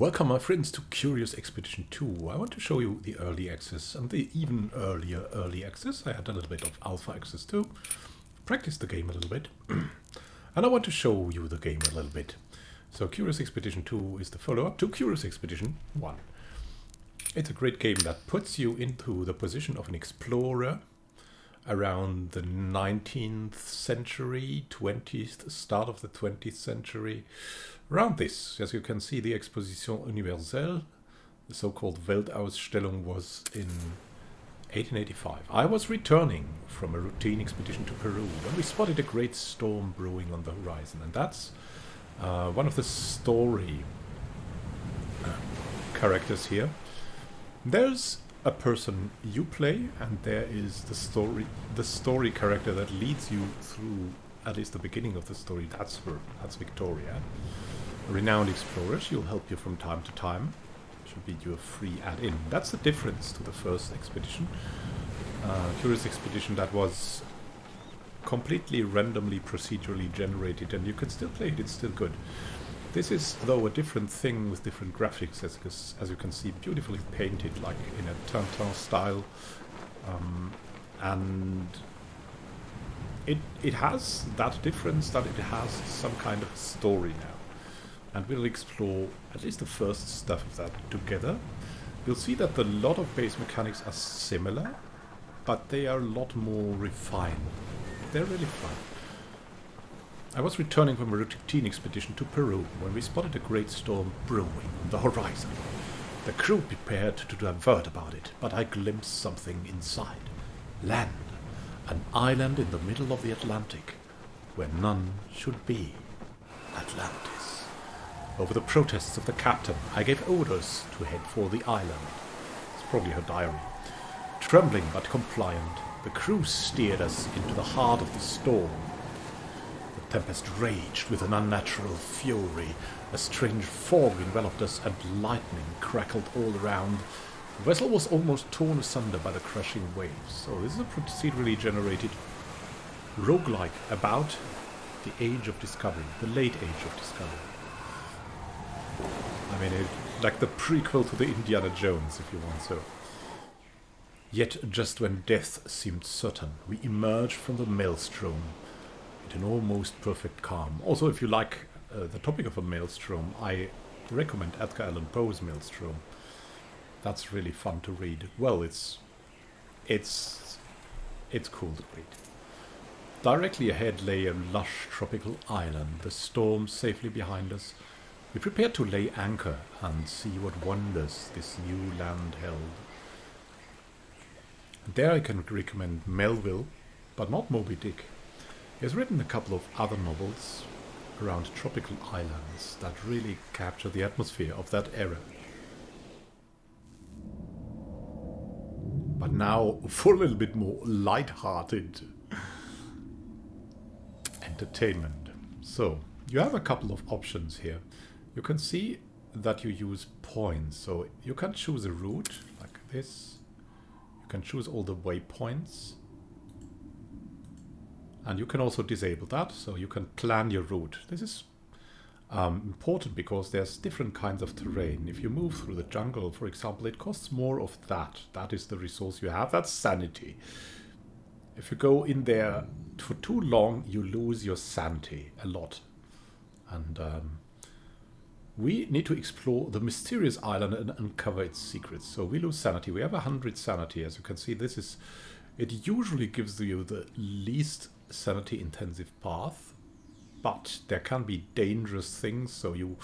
Welcome my friends to Curious Expedition 2. I want to show you the early access and the even earlier early access. I had a little bit of alpha access too. Practiced the game a little bit. and I want to show you the game a little bit. So Curious Expedition 2 is the follow-up to Curious Expedition 1. It's a great game that puts you into the position of an explorer around the 19th century, 20th, start of the 20th century, Around this, as you can see, the Exposition Universelle, the so-called Weltausstellung, was in 1885. I was returning from a routine expedition to Peru when we spotted a great storm brewing on the horizon. And that's uh, one of the story uh, characters here. There's a person you play, and there is the story, the story character that leads you through at least the beginning of the story. That's her. That's Victoria renowned explorer. She'll help you from time to time. She'll be you a free add-in. That's the difference to the first expedition. Uh, Curious Expedition that was completely randomly procedurally generated and you can still play it, it's still good. This is, though, a different thing with different graphics, as, as you can see, beautifully painted, like in a Tintin style. Um, and it, it has that difference that it has some kind of story now and we'll explore at least the first stuff of that together. You'll see that a lot of base mechanics are similar, but they are a lot more refined. They're really fun. I was returning from a routine expedition to Peru when we spotted a great storm brewing on the horizon. The crew prepared to divert about it, but I glimpsed something inside. Land. An island in the middle of the Atlantic, where none should be. Atlantis. Over the protests of the captain, I gave orders to head for the island. It's probably her diary. Trembling but compliant, the crew steered us into the heart of the storm. The tempest raged with an unnatural fury. A strange fog enveloped us, and lightning crackled all around. The vessel was almost torn asunder by the crushing waves. So this is a procedurally generated roguelike about the age of discovery, the late age of discovery. I mean, it, like the prequel to the Indiana Jones, if you want so. Yet, just when death seemed certain, we emerged from the maelstrom in an almost perfect calm. Also, if you like uh, the topic of a maelstrom, I recommend Edgar Allan Poe's Maelstrom. That's really fun to read. Well, it's it's it's cool to read. Directly ahead lay a lush tropical island, the storm safely behind us, we prepared to lay anchor and see what wonders this new land held. There I can recommend Melville, but not Moby Dick. He has written a couple of other novels around tropical islands that really capture the atmosphere of that era. But now for a little bit more light-hearted entertainment. So, you have a couple of options here you can see that you use points. So you can choose a route like this. You can choose all the waypoints. And you can also disable that, so you can plan your route. This is um, important because there's different kinds of terrain. If you move through the jungle, for example, it costs more of that. That is the resource you have. That's sanity. If you go in there for too long, you lose your sanity a lot. And um, we need to explore the mysterious island and uncover its secrets. So we lose sanity. We have 100 sanity. As you can see, this is... It usually gives you the least sanity intensive path, but there can be dangerous things, so you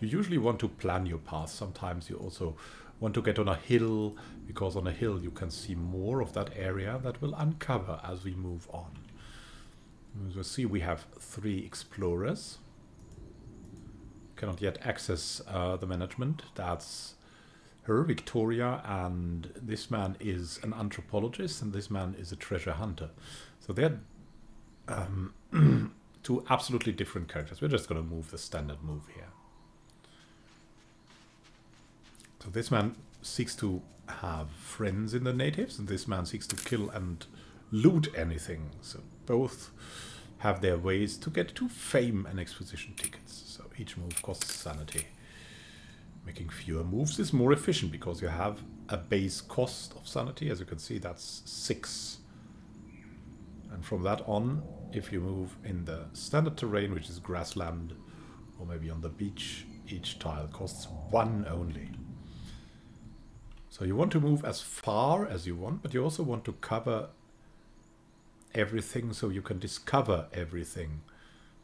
you usually want to plan your path. Sometimes you also want to get on a hill, because on a hill you can see more of that area that will uncover as we move on. You see, we have three explorers cannot yet access uh, the management. That's her, Victoria, and this man is an anthropologist, and this man is a treasure hunter. So they're um, two absolutely different characters. We're just going to move the standard move here. So this man seeks to have friends in the natives, and this man seeks to kill and loot anything. So both have their ways to get to fame and exposition tickets. Each move costs sanity. Making fewer moves is more efficient because you have a base cost of sanity. As you can see, that's 6. And from that on, if you move in the standard terrain, which is grassland, or maybe on the beach, each tile costs 1 only. So you want to move as far as you want, but you also want to cover everything so you can discover everything.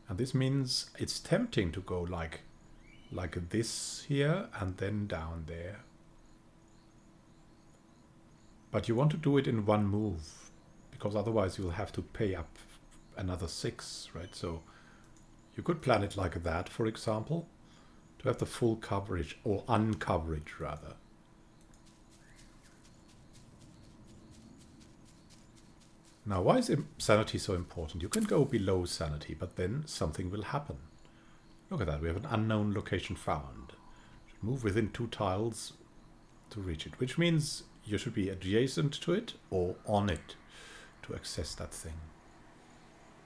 And this means it's tempting to go like like this here and then down there. But you want to do it in one move because otherwise you'll have to pay up another six, right? So you could plan it like that, for example, to have the full coverage or uncoverage rather. Now, why is sanity so important? You can go below sanity, but then something will happen. Look at that, we have an unknown location found. Move within two tiles to reach it, which means you should be adjacent to it or on it to access that thing.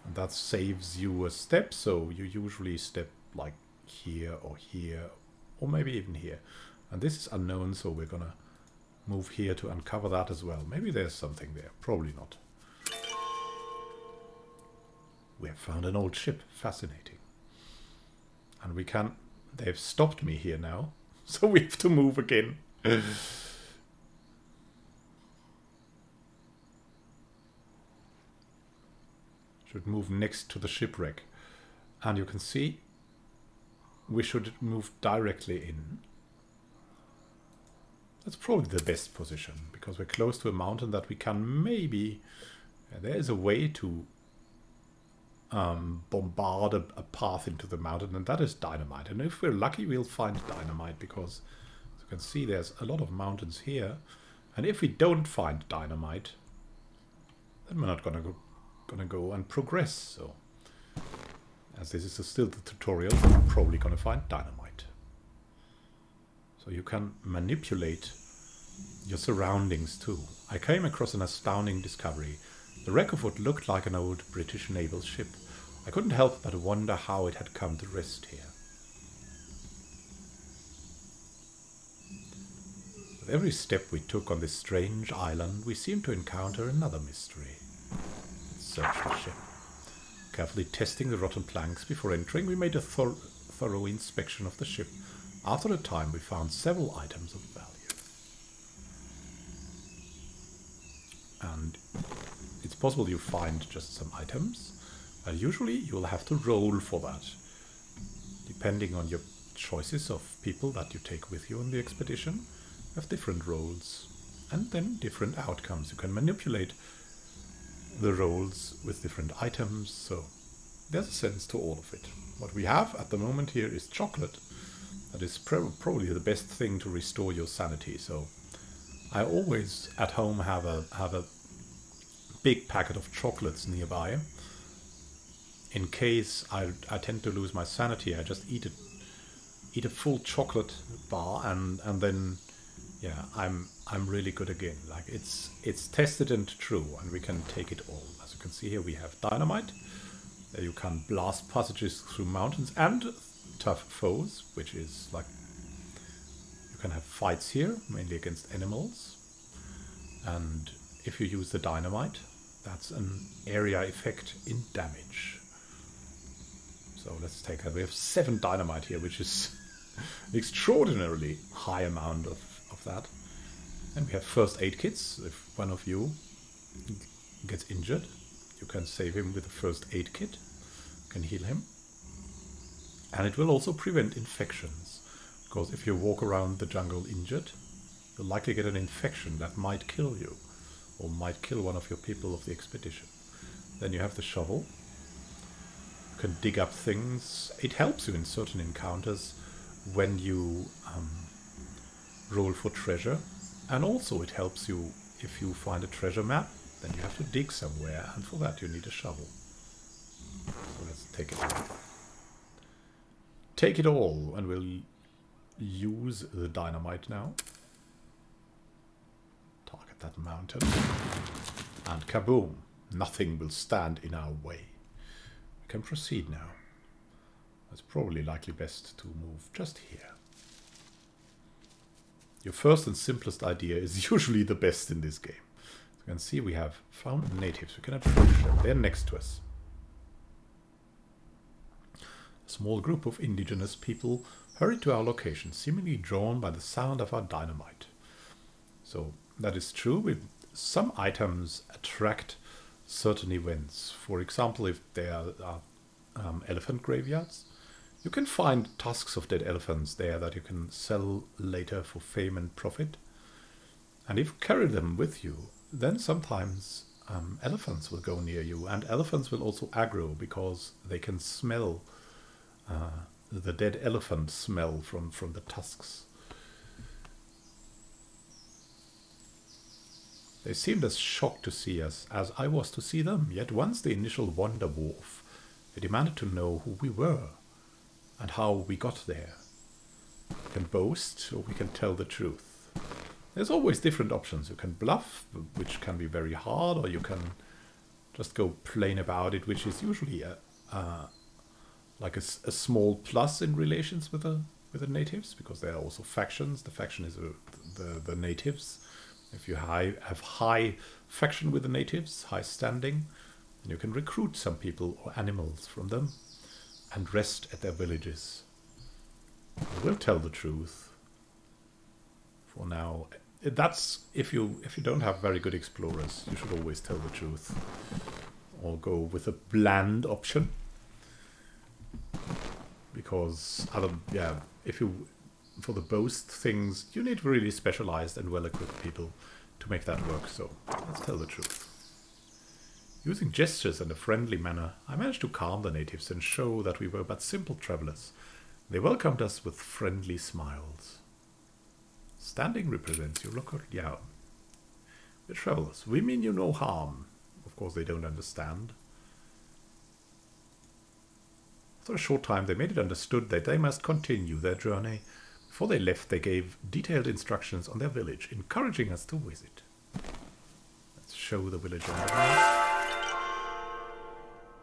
And that saves you a step, so you usually step like here or here, or maybe even here. And this is unknown, so we're gonna move here to uncover that as well. Maybe there's something there, probably not. We have found an old ship. Fascinating. And we can... They've stopped me here now. So we have to move again. should move next to the shipwreck. And you can see we should move directly in. That's probably the best position because we're close to a mountain that we can maybe... there is a way to um, bombard a, a, path into the mountain, and that is dynamite. And if we're lucky, we'll find dynamite, because as you can see, there's a lot of mountains here. And if we don't find dynamite, then we're not gonna go, gonna go and progress. So, as this is still the tutorial, we're probably gonna find dynamite. So you can manipulate your surroundings too. I came across an astounding discovery. The wreck of what looked like an old British naval ship. I couldn't help but wonder how it had come to rest here. With every step we took on this strange island, we seemed to encounter another mystery. Search the ship. Carefully testing the rotten planks before entering, we made a thor thorough inspection of the ship. After a time, we found several items of value. And it's possible you find just some items, but usually you'll have to roll for that, depending on your choices of people that you take with you on the expedition. Have different rolls and then different outcomes. You can manipulate the rolls with different items, so there's a sense to all of it. What we have at the moment here is chocolate. That is probably the best thing to restore your sanity. So I always at home have a have a big packet of chocolates nearby. In case I, I tend to lose my sanity, I just eat a eat a full chocolate bar and and then yeah I'm I'm really good again. Like it's it's tested and true, and we can take it all. As you can see here, we have dynamite. You can blast passages through mountains and tough foes, which is like you can have fights here, mainly against animals. And if you use the dynamite, that's an area effect in damage. So let's take that. We have seven dynamite here, which is an extraordinarily high amount of, of that. And we have first aid kits. If one of you gets injured, you can save him with a first aid kit. You can heal him. And it will also prevent infections. Because if you walk around the jungle injured, you'll likely get an infection that might kill you or might kill one of your people of the expedition. Then you have the shovel. You can dig up things. It helps you in certain encounters when you um, roll for treasure. And also it helps you if you find a treasure map, then you have to dig somewhere, and for that you need a shovel. So let's take it. Take it all, and we'll use the dynamite now that mountain. And kaboom! Nothing will stand in our way. We can proceed now. It's probably likely best to move just here. your first and simplest idea is usually the best in this game. As you can see, we have found natives. We can approach them. They're next to us. A small group of indigenous people hurried to our location, seemingly drawn by the sound of our dynamite. So that is true. Some items attract certain events. For example, if there are um, elephant graveyards, you can find tusks of dead elephants there that you can sell later for fame and profit. And if you carry them with you, then sometimes um, elephants will go near you, and elephants will also aggro because they can smell uh, the dead elephant smell from, from the tusks. They seemed as shocked to see us as I was to see them, yet once the initial wonder off, they demanded to know who we were and how we got there. We can boast or we can tell the truth. There's always different options. You can bluff, which can be very hard, or you can just go plain about it, which is usually a, uh, like a, a, small plus in relations with the with the natives, because there are also factions. The faction is a, the the natives. If you high, have high faction with the natives, high standing, you can recruit some people or animals from them and rest at their villages. I will tell the truth. For now, that's if you if you don't have very good explorers, you should always tell the truth, or go with a bland option. Because other yeah, if you for the boast things, you need really specialized and well-equipped people to make that work. So let's tell the truth. Using gestures and a friendly manner, I managed to calm the natives and show that we were but simple travelers. They welcomed us with friendly smiles. Standing represents your local... Yeah. We're travelers. We mean you no harm. Of course, they don't understand. After a short time, they made it understood that they must continue their journey. Before they left, they gave detailed instructions on their village, encouraging us to visit. Let's show the village on the map.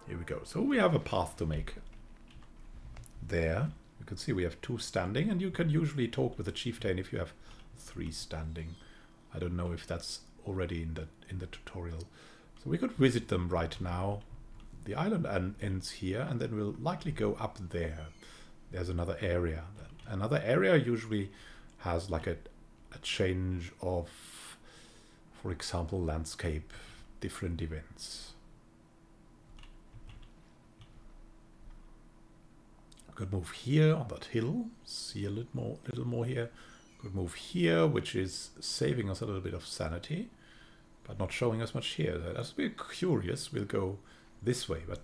Here we go. So we have a path to make. There. You can see we have two standing, and you can usually talk with the chieftain if you have three standing. I don't know if that's already in the in the tutorial. So we could visit them right now. The island ends here, and then we'll likely go up there. There's another area. Another area usually has like a, a change of, for example, landscape, different events. could move here on that hill, see a little more, little more here. Could move here, which is saving us a little bit of sanity, but not showing us much here. As we're curious, we'll go this way, but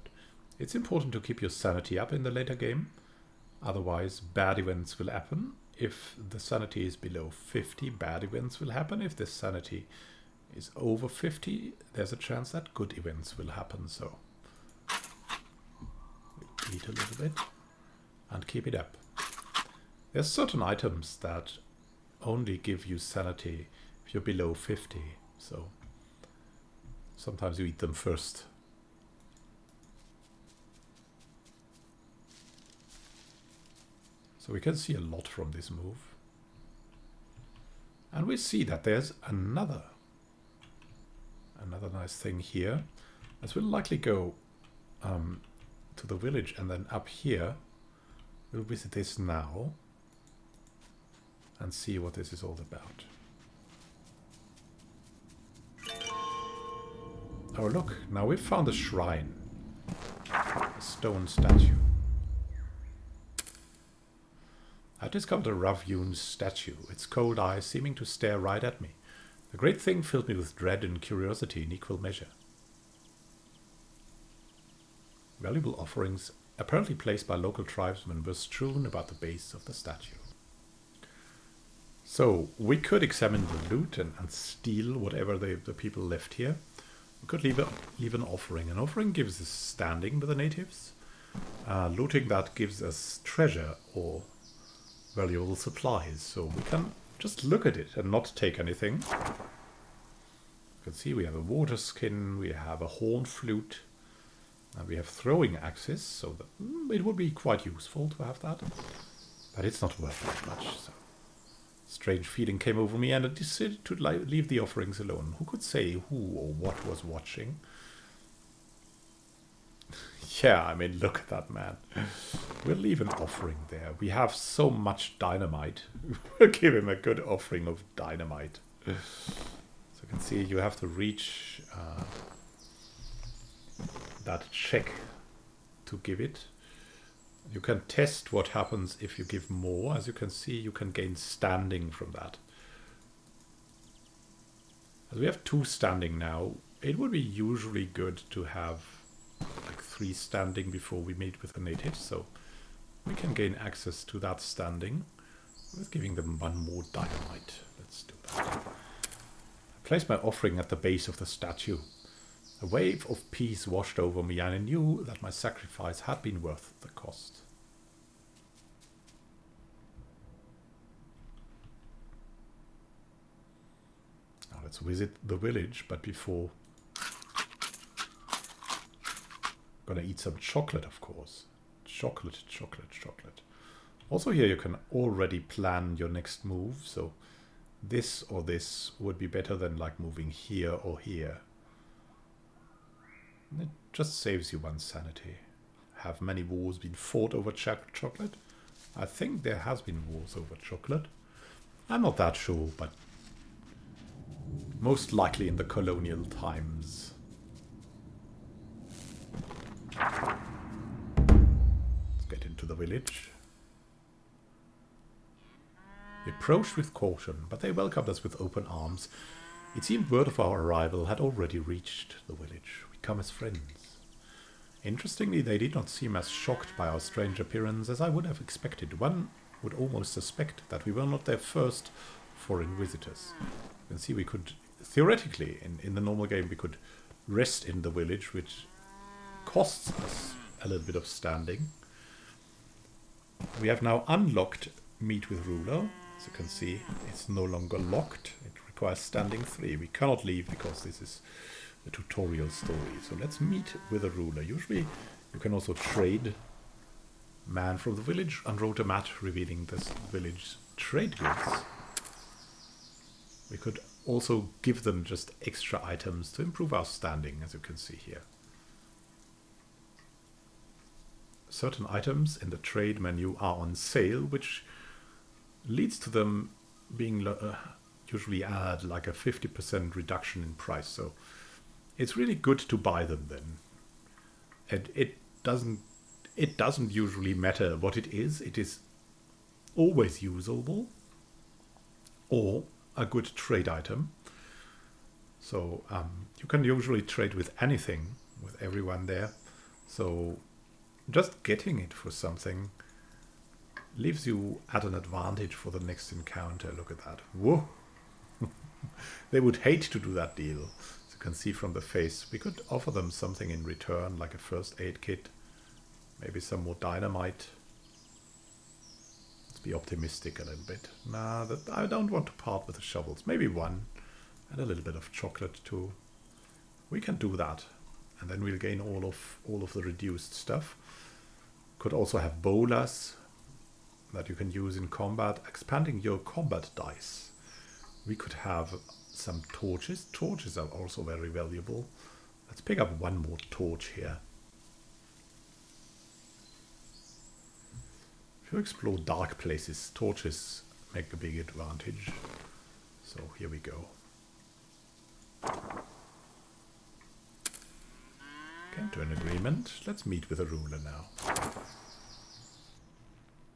it's important to keep your sanity up in the later game. Otherwise, bad events will happen. If the sanity is below 50, bad events will happen. If the sanity is over 50, there's a chance that good events will happen. So, eat a little bit and keep it up. There's certain items that only give you sanity if you're below 50, so sometimes you eat them first. So we can see a lot from this move. And we see that there's another another nice thing here. As we'll likely go um, to the village and then up here We'll visit this now and see what this is all about. Oh look, now we've found a shrine. A stone statue. I discovered a rough-hewn statue, its cold eyes seeming to stare right at me. The great thing filled me with dread and curiosity in equal measure. Valuable offerings apparently placed by local tribesmen, were strewn about the base of the statue. So we could examine the loot and, and steal whatever the, the people left here. We could leave, a, leave an offering. An offering gives us standing with the natives. Uh, looting that gives us treasure or valuable supplies. So we can just look at it and not take anything. You can see we have a water skin, we have a horn flute, and we have throwing axes, so that, mm, it would be quite useful to have that. But it's not worth that much, so strange feeling came over me and I decided to leave the offerings alone. Who could say who or what was watching? Yeah, I mean, look at that man. We'll leave an offering there. We have so much dynamite. we'll give him a good offering of dynamite. So you can see you have to reach uh, that check to give it. You can test what happens if you give more. As you can see, you can gain standing from that. As we have two standing now, it would be usually good to have like three standing before we meet with the natives, so we can gain access to that standing with giving them one more dynamite. Let's do that. I placed my offering at the base of the statue. A wave of peace washed over me and I knew that my sacrifice had been worth the cost. Now let's visit the village, but before Gonna eat some chocolate, of course. Chocolate, chocolate, chocolate. Also here you can already plan your next move, so this or this would be better than like moving here or here. It just saves you one sanity. Have many wars been fought over ch chocolate? I think there has been wars over chocolate. I'm not that sure, but most likely in the colonial times. Into the village. We approached with caution, but they welcomed us with open arms. It seemed word of our arrival had already reached the village. We come as friends. Interestingly, they did not seem as shocked by our strange appearance as I would have expected. One would almost suspect that we were not their first foreign visitors. You can see we could, theoretically, in, in the normal game, we could rest in the village, which costs us a little bit of standing. We have now unlocked Meet with Ruler. As you can see, it's no longer locked. It requires standing 3. We cannot leave because this is the tutorial story. So let's meet with a ruler. Usually you can also trade man from the village and wrote a mat revealing this village trade goods. We could also give them just extra items to improve our standing, as you can see here. Certain items in the trade menu are on sale, which leads to them being uh, usually add like a 50% reduction in price. So it's really good to buy them then. And it doesn't it doesn't usually matter what it is. It is always usable or a good trade item. So um, you can usually trade with anything with everyone there. So just getting it for something leaves you at an advantage for the next encounter. Look at that. Whoa! they would hate to do that deal. As you can see from the face, we could offer them something in return, like a first aid kit, maybe some more dynamite. Let's be optimistic a little bit. Nah, that, I don't want to part with the shovels. Maybe one, and a little bit of chocolate too. We can do that, and then we'll gain all of all of the reduced stuff. Could also have bolas that you can use in combat, expanding your combat dice. We could have some torches. Torches are also very valuable. Let's pick up one more torch here. If you explore dark places, torches make a big advantage. So here we go. Came to an agreement. Let's meet with the ruler now.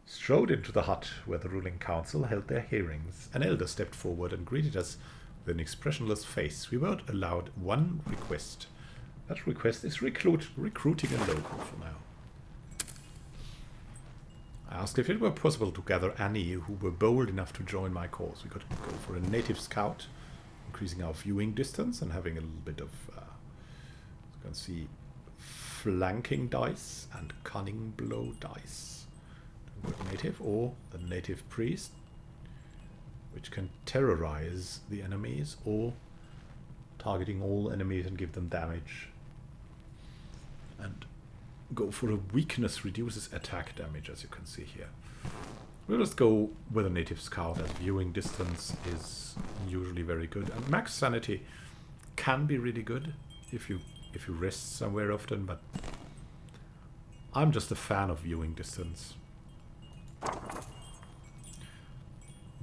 Strode into the hut where the ruling council held their hearings. An elder stepped forward and greeted us with an expressionless face. We were allowed one request. That request is recruit, recruiting a local for now. I asked if it were possible to gather any who were bold enough to join my cause. We could go for a native scout, increasing our viewing distance and having a little bit of, uh, you can see, flanking dice and cunning blow dice. Good Native or the native priest, which can terrorize the enemies or targeting all enemies and give them damage. And go for a weakness reduces attack damage, as you can see here. We'll just go with a native scout as viewing distance is usually very good. And max sanity can be really good if you if you rest somewhere often, but I'm just a fan of viewing distance.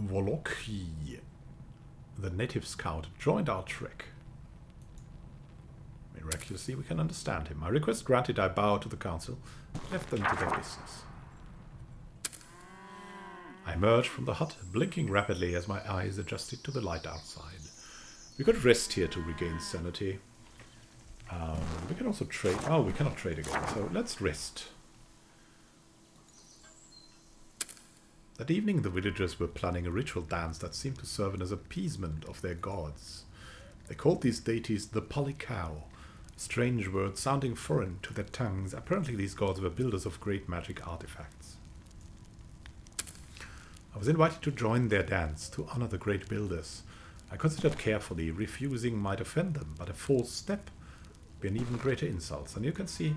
Woloki, the native scout, joined our trek. Miraculously, we can understand him. My request granted, I bow to the council, left them to their business. I emerged from the hut, blinking rapidly as my eyes adjusted to the light outside. We could rest here to regain sanity. Um, we can also trade. Oh, we cannot trade again, so let's rest. That evening, the villagers were planning a ritual dance that seemed to serve as appeasement of their gods. They called these deities the Palikao, a strange word sounding foreign to their tongues. Apparently, these gods were builders of great magic artifacts. I was invited to join their dance to honor the great builders. I considered carefully. Refusing might offend them, but a false step be an even greater insult. And you can see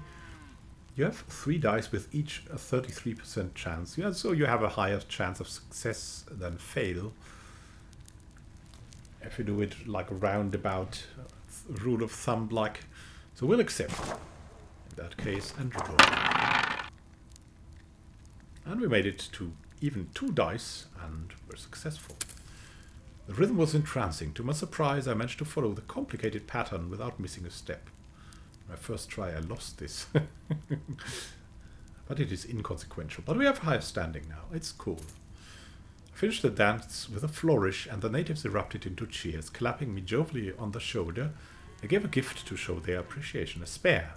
you have three dice with each a 33% chance. Yeah, so you have a higher chance of success than fail. If you do it like a roundabout rule of thumb like. So we'll accept in that case and. And we made it to even two dice and were successful. The rhythm was entrancing. To my surprise, I managed to follow the complicated pattern without missing a step. My first try, I lost this. but it is inconsequential. But we have higher standing now. It's cool. I finished the dance with a flourish, and the natives erupted into cheers, clapping me jovially on the shoulder. They gave a gift to show their appreciation, a spare.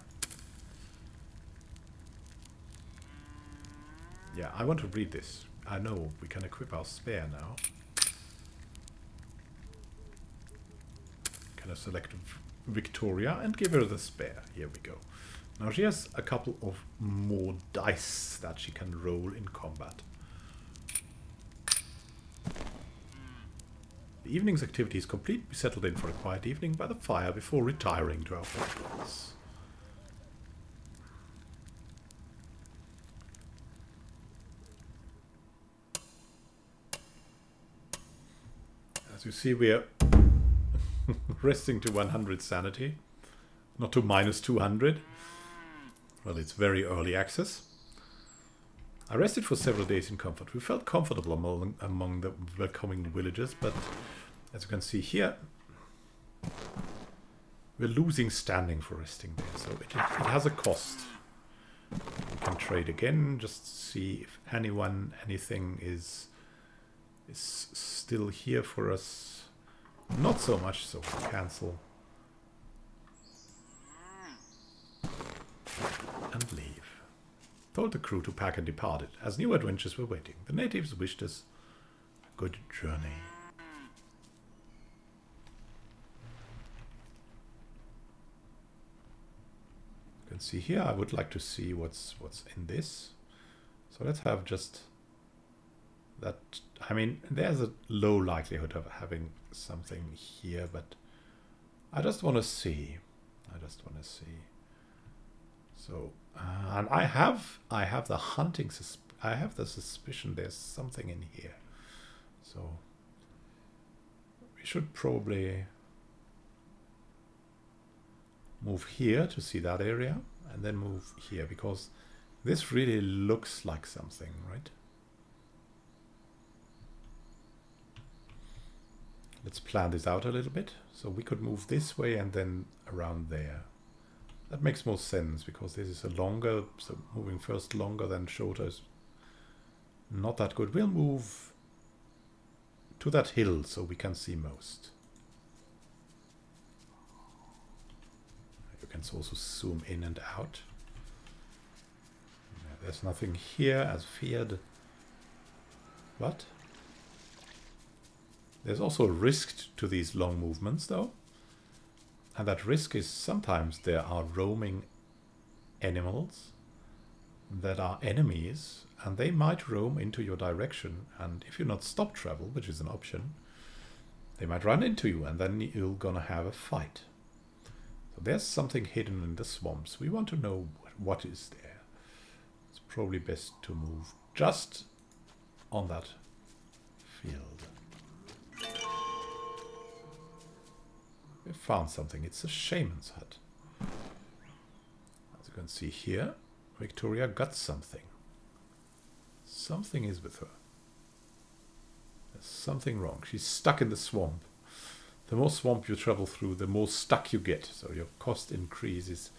Yeah, I want to read this. I know we can equip our spare now. Can I select Victoria and give her the spare. Here we go. Now she has a couple of more dice that she can roll in combat. The evening's activity is complete. We settled in for a quiet evening by the fire before retiring to our quarters. As you see, we are resting to 100 sanity, not to minus 200. Well, it's very early access. I rested for several days in comfort. We felt comfortable among, among the welcoming villagers, but as you can see here, we're losing standing for resting there, so it, it has a cost. We can trade again, just see if anyone, anything is is still here for us. Not so much, so cancel. And leave. Told the crew to pack and departed, as new adventures were waiting. The natives wished us a good journey. You can see here, I would like to see what's what's in this. So let's have just that I mean there's a low likelihood of having something here but I just want to see. I just want to see. So uh, and I have I have the hunting I have the suspicion there's something in here. So we should probably move here to see that area and then move here because this really looks like something right let's plan this out a little bit. So we could move this way and then around there. That makes more sense because this is a longer, so moving first longer than shorter is not that good. We'll move to that hill so we can see most. You can also zoom in and out. There's nothing here as feared. What? There's also a risk to these long movements though. And that risk is sometimes there are roaming animals that are enemies and they might roam into your direction and if you're not stop travel, which is an option, they might run into you and then you're gonna have a fight. So there's something hidden in the swamps. We want to know what is there. It's probably best to move just on that field. We found something. It's a shaman's hut. As you can see here, Victoria got something. Something is with her. There's something wrong. She's stuck in the swamp. The more swamp you travel through, the more stuck you get. So your cost increases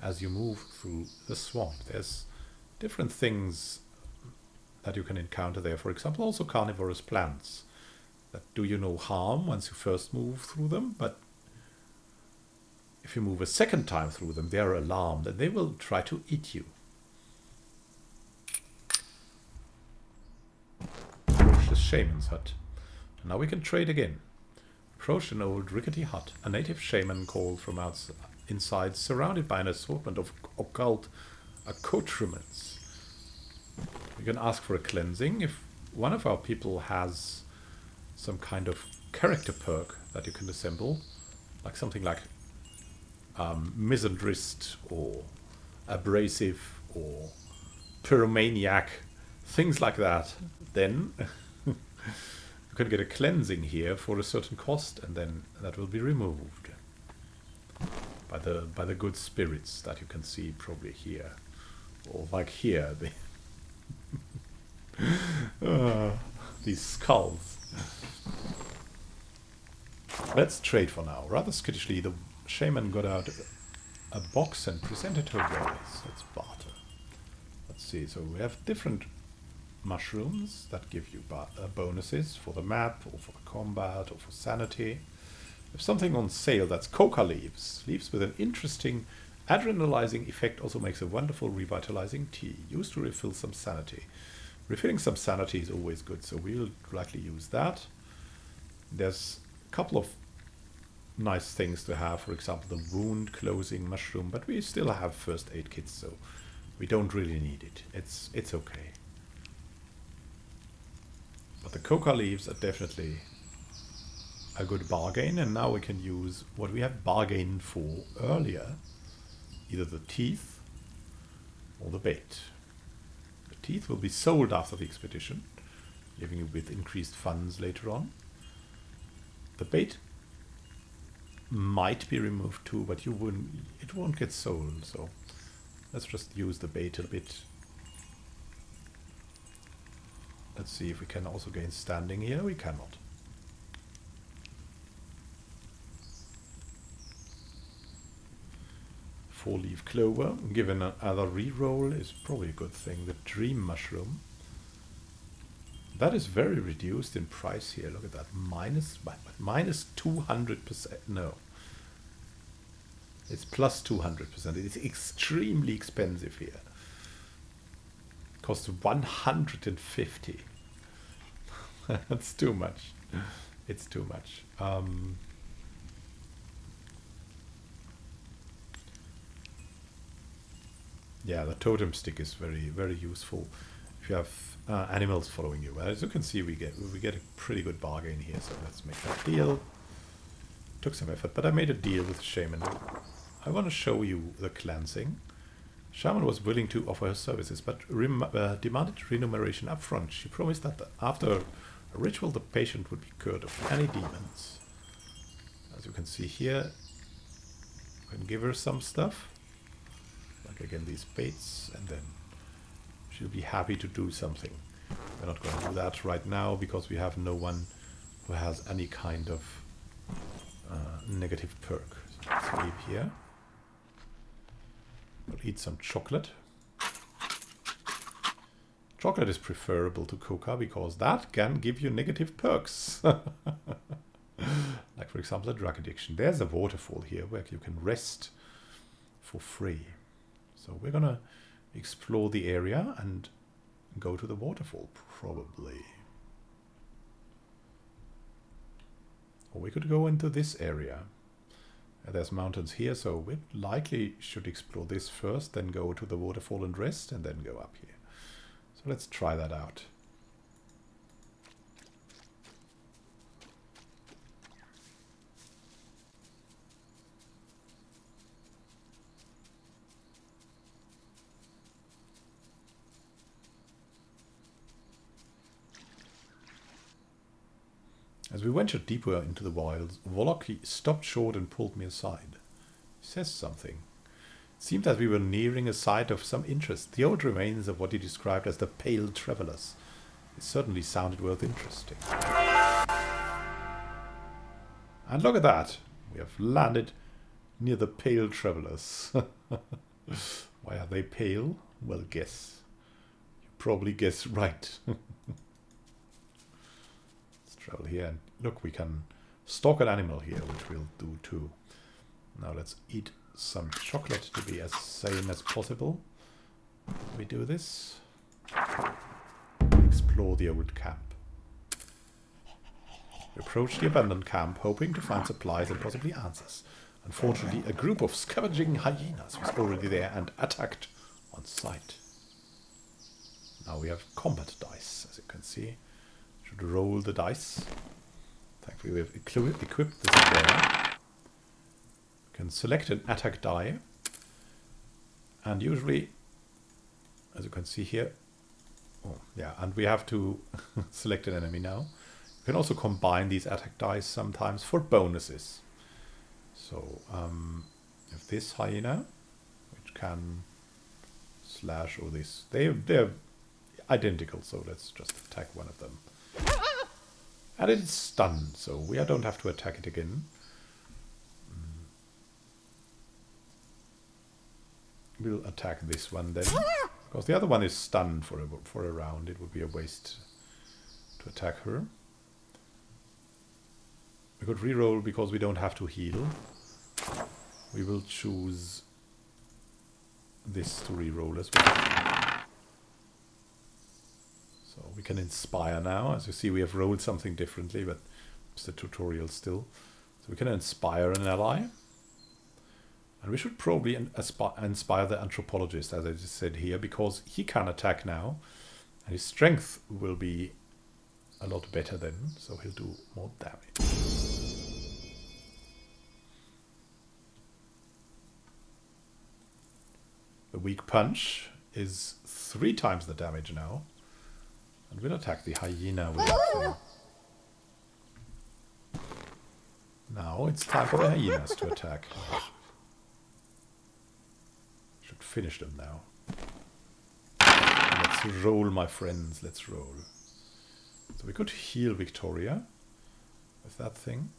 as you move through the swamp. There's different things that you can encounter there. For example, also carnivorous plants that do you no harm once you first move through them, but if you move a second time through them, they are alarmed and they will try to eat you. Approach the shaman's hut. Now we can trade again. Approach an old rickety hut. A native shaman called from outside, inside, surrounded by an assortment of occult accoutrements. We can ask for a cleansing. If one of our people has some kind of character perk that you can assemble, like something like um, misandrist or abrasive or pyromaniac, things like that, then you can get a cleansing here for a certain cost, and then that will be removed by the by the good spirits that you can see probably here, or like here, the uh, these skulls. Let's trade for now. Rather skittishly, the shaman got out a box and presented her wares. Let's barter. Let's see. So we have different mushrooms that give you uh, bonuses for the map or for the combat or for sanity. If something on sale that's coca leaves. Leaves with an interesting adrenalizing effect also makes a wonderful revitalizing tea. Used to refill some sanity. Refilling some sanity is always good, so we'll likely use that. There's a couple of nice things to have, for example, the wound closing mushroom, but we still have first aid kits, so we don't really need it. It's it's okay. But the coca leaves are definitely a good bargain, and now we can use what we have bargained for earlier, either the teeth or the bait The teeth will be sold after the expedition, leaving you with increased funds later on. The bait might be removed too, but you wouldn't it won't get sold, so let's just use the bait a bit. Let's see if we can also gain standing here. We cannot. four-leaf clover. Given another reroll is probably a good thing. The dream mushroom. That is very reduced in price here. Look at that. Minus, minus 200%. No. It's plus 200%. It is extremely expensive here. Costs 150. That's too much. It's too much. Um, yeah, the totem stick is very, very useful if you have uh, animals following you. Well, As you can see, we get we get a pretty good bargain here. So let's make that deal. Took some effort, but I made a deal with the Shaman. I want to show you the cleansing. Shaman was willing to offer her services, but uh, demanded remuneration upfront. She promised that after a ritual, the patient would be cured of any demons. As you can see here, I can give her some stuff like again these baits and then she'll be happy to do something. We're not going to do that right now because we have no one who has any kind of uh, negative perk. So let's leave here. We'll eat some chocolate. Chocolate is preferable to coca because that can give you negative perks. like for example a drug addiction. There's a waterfall here where you can rest for free. So we're gonna explore the area and go to the waterfall, probably. Or we could go into this area. Uh, there's mountains here, so we likely should explore this first, then go to the waterfall and rest, and then go up here. So let's try that out. As we ventured deeper into the wilds, Voloki stopped short and pulled me aside. He says something. It seemed that we were nearing a site of some interest, the old remains of what he described as the Pale Travelers. It certainly sounded worth interesting. And look at that! We have landed near the Pale Travelers. Why are they pale? Well, guess. You probably guess right. travel here and look, we can stalk an animal here, which we'll do too. Now let's eat some chocolate to be as sane as possible. We do this. Explore the old camp. Approach the abandoned camp, hoping to find supplies and possibly answers. Unfortunately, a group of scavenging hyenas was already there and attacked on sight. Now we have combat dice, as you can see. Should roll the dice. Thankfully, we have equipped this there. You can select an attack die. And usually, as you can see here, oh, yeah, and we have to select an enemy now. You can also combine these attack dice sometimes for bonuses. So um, if this hyena, which can slash or this, they they're identical. So let's just attack one of them. And it's stunned, so we don't have to attack it again. Mm. We'll attack this one then. Because the other one is stunned for a, for a round. It would be a waste to attack her. We could reroll because we don't have to heal. We will choose this to reroll as well. So we can inspire now. As you see, we have rolled something differently, but it's the tutorial still. So we can inspire an ally. And we should probably inspire the anthropologist, as I just said here, because he can attack now. And his strength will be a lot better then, so he'll do more damage. The weak punch is three times the damage now. And we'll attack the hyena with it. Now it's time for the hyenas to attack. Should finish them now. Let's roll, my friends. Let's roll. So we could heal Victoria with that thing.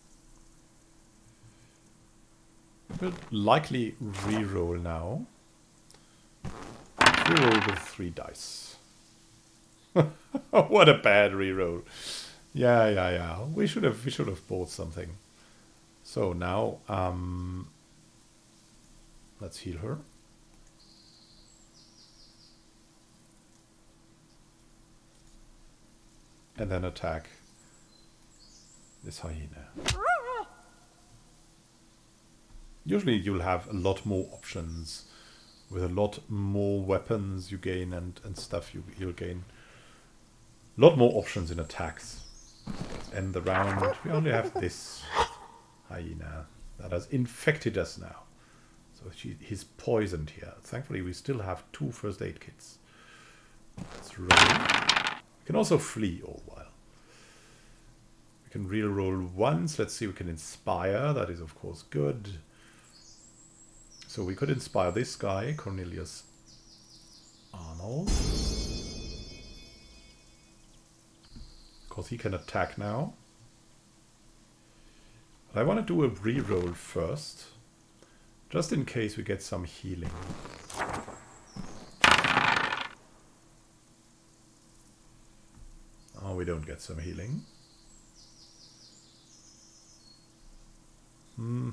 We'll likely re-roll now. Reroll with three dice. what a bad reroll. Yeah, yeah, yeah. We should have we should have bought something. So now um let's heal her. And then attack this hyena. Usually you'll have a lot more options with a lot more weapons you gain and, and stuff you, you'll gain. A lot more options in attacks. End the round. We only have this hyena that has infected us now. So she, he's poisoned here. Thankfully, we still have two first aid kits. Let's roll. We can also flee all while. We can reroll once. Let's see, we can inspire. That is, of course, good. So we could inspire this guy, Cornelius Arnold. Because he can attack now. But I want to do a reroll first. Just in case we get some healing. Oh, we don't get some healing. Hmm.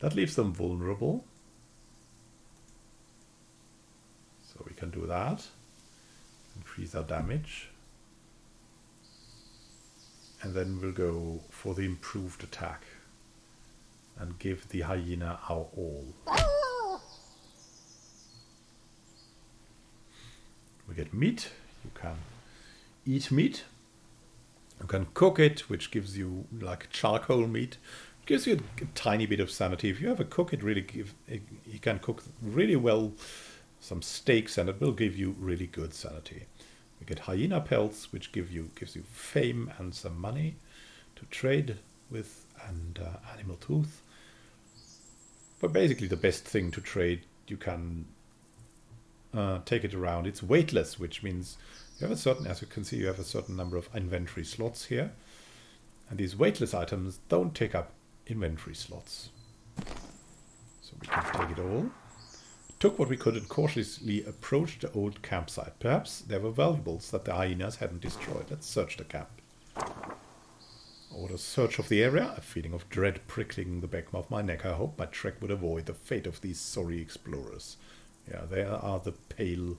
That leaves them vulnerable. So we can do that. Increase our damage. And then we'll go for the improved attack. And give the hyena our all. We get meat. You can eat meat. You can cook it, which gives you like charcoal meat gives you a, tiny bit of sanity. If you have a cook, it really give it, you can cook really well some steaks, and it will give you really good sanity. We get hyena pelts, which give you gives you fame and some money to trade with, and uh, animal tooth. But basically, the best thing to trade, you can uh, take it around. It's weightless, which means you have a certain, as you can see, you have a certain number of inventory slots here. And these weightless items don't take up inventory slots. So we can take it all. Took what we could and cautiously approached the old campsite. Perhaps there were valuables that the hyenas hadn't destroyed. Let's search the camp. Order search of the area, a feeling of dread prickling the back of my neck. I hope my trek would avoid the fate of these sorry explorers. Yeah, there are the pale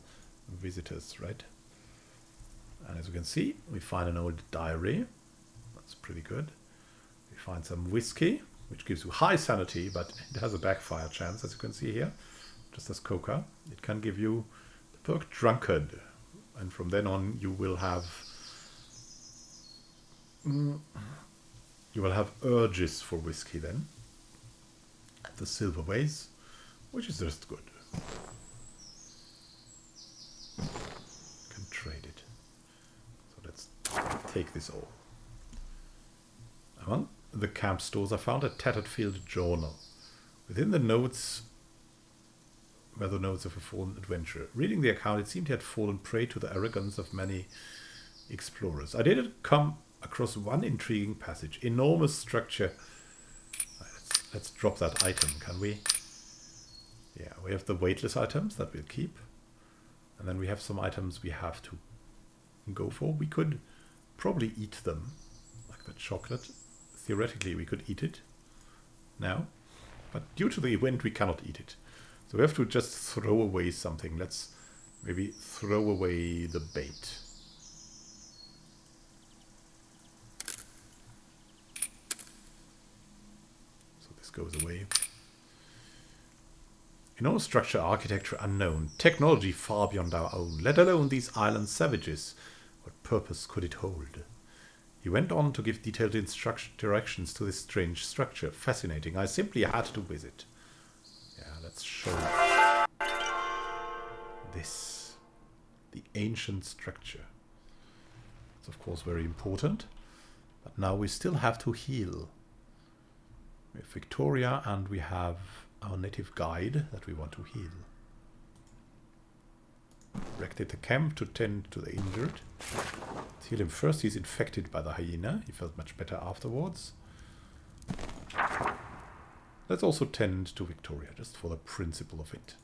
visitors, right? And as you can see, we find an old diary. That's pretty good. We find some whiskey, which gives you high sanity, but it has a backfire chance, as you can see here. Just as coca, it can give you the perk drunkard. And from then on, you will have... Mm, you will have urges for whiskey then. The silver ways, which is just good. Can trade it. So let's take this all. Among the camp stores, I found a tattered field journal. Within the notes were the notes of a fallen adventurer. Reading the account, it seemed he had fallen prey to the arrogance of many explorers. I did come across one intriguing passage. Enormous structure. Let's, let's drop that item, can we? Yeah, we have the weightless items that we'll keep. And then we have some items we have to go for. We could probably eat them, like the chocolate. Theoretically, we could eat it now. But due to the event, we cannot eat it. So we have to just throw away something. Let's maybe throw away the bait. So this goes away. Enormous structure, architecture unknown, technology far beyond our own, let alone these island savages. What purpose could it hold? He went on to give detailed instruction directions to this strange structure. Fascinating. I simply had to visit. Let's show this. The ancient structure. It's of course very important. But now we still have to heal. We have Victoria and we have our native guide that we want to heal. Erected the camp to tend to the injured. Let's heal him first. He's infected by the hyena. He felt much better afterwards. Let's also tend to Victoria, just for the principle of it.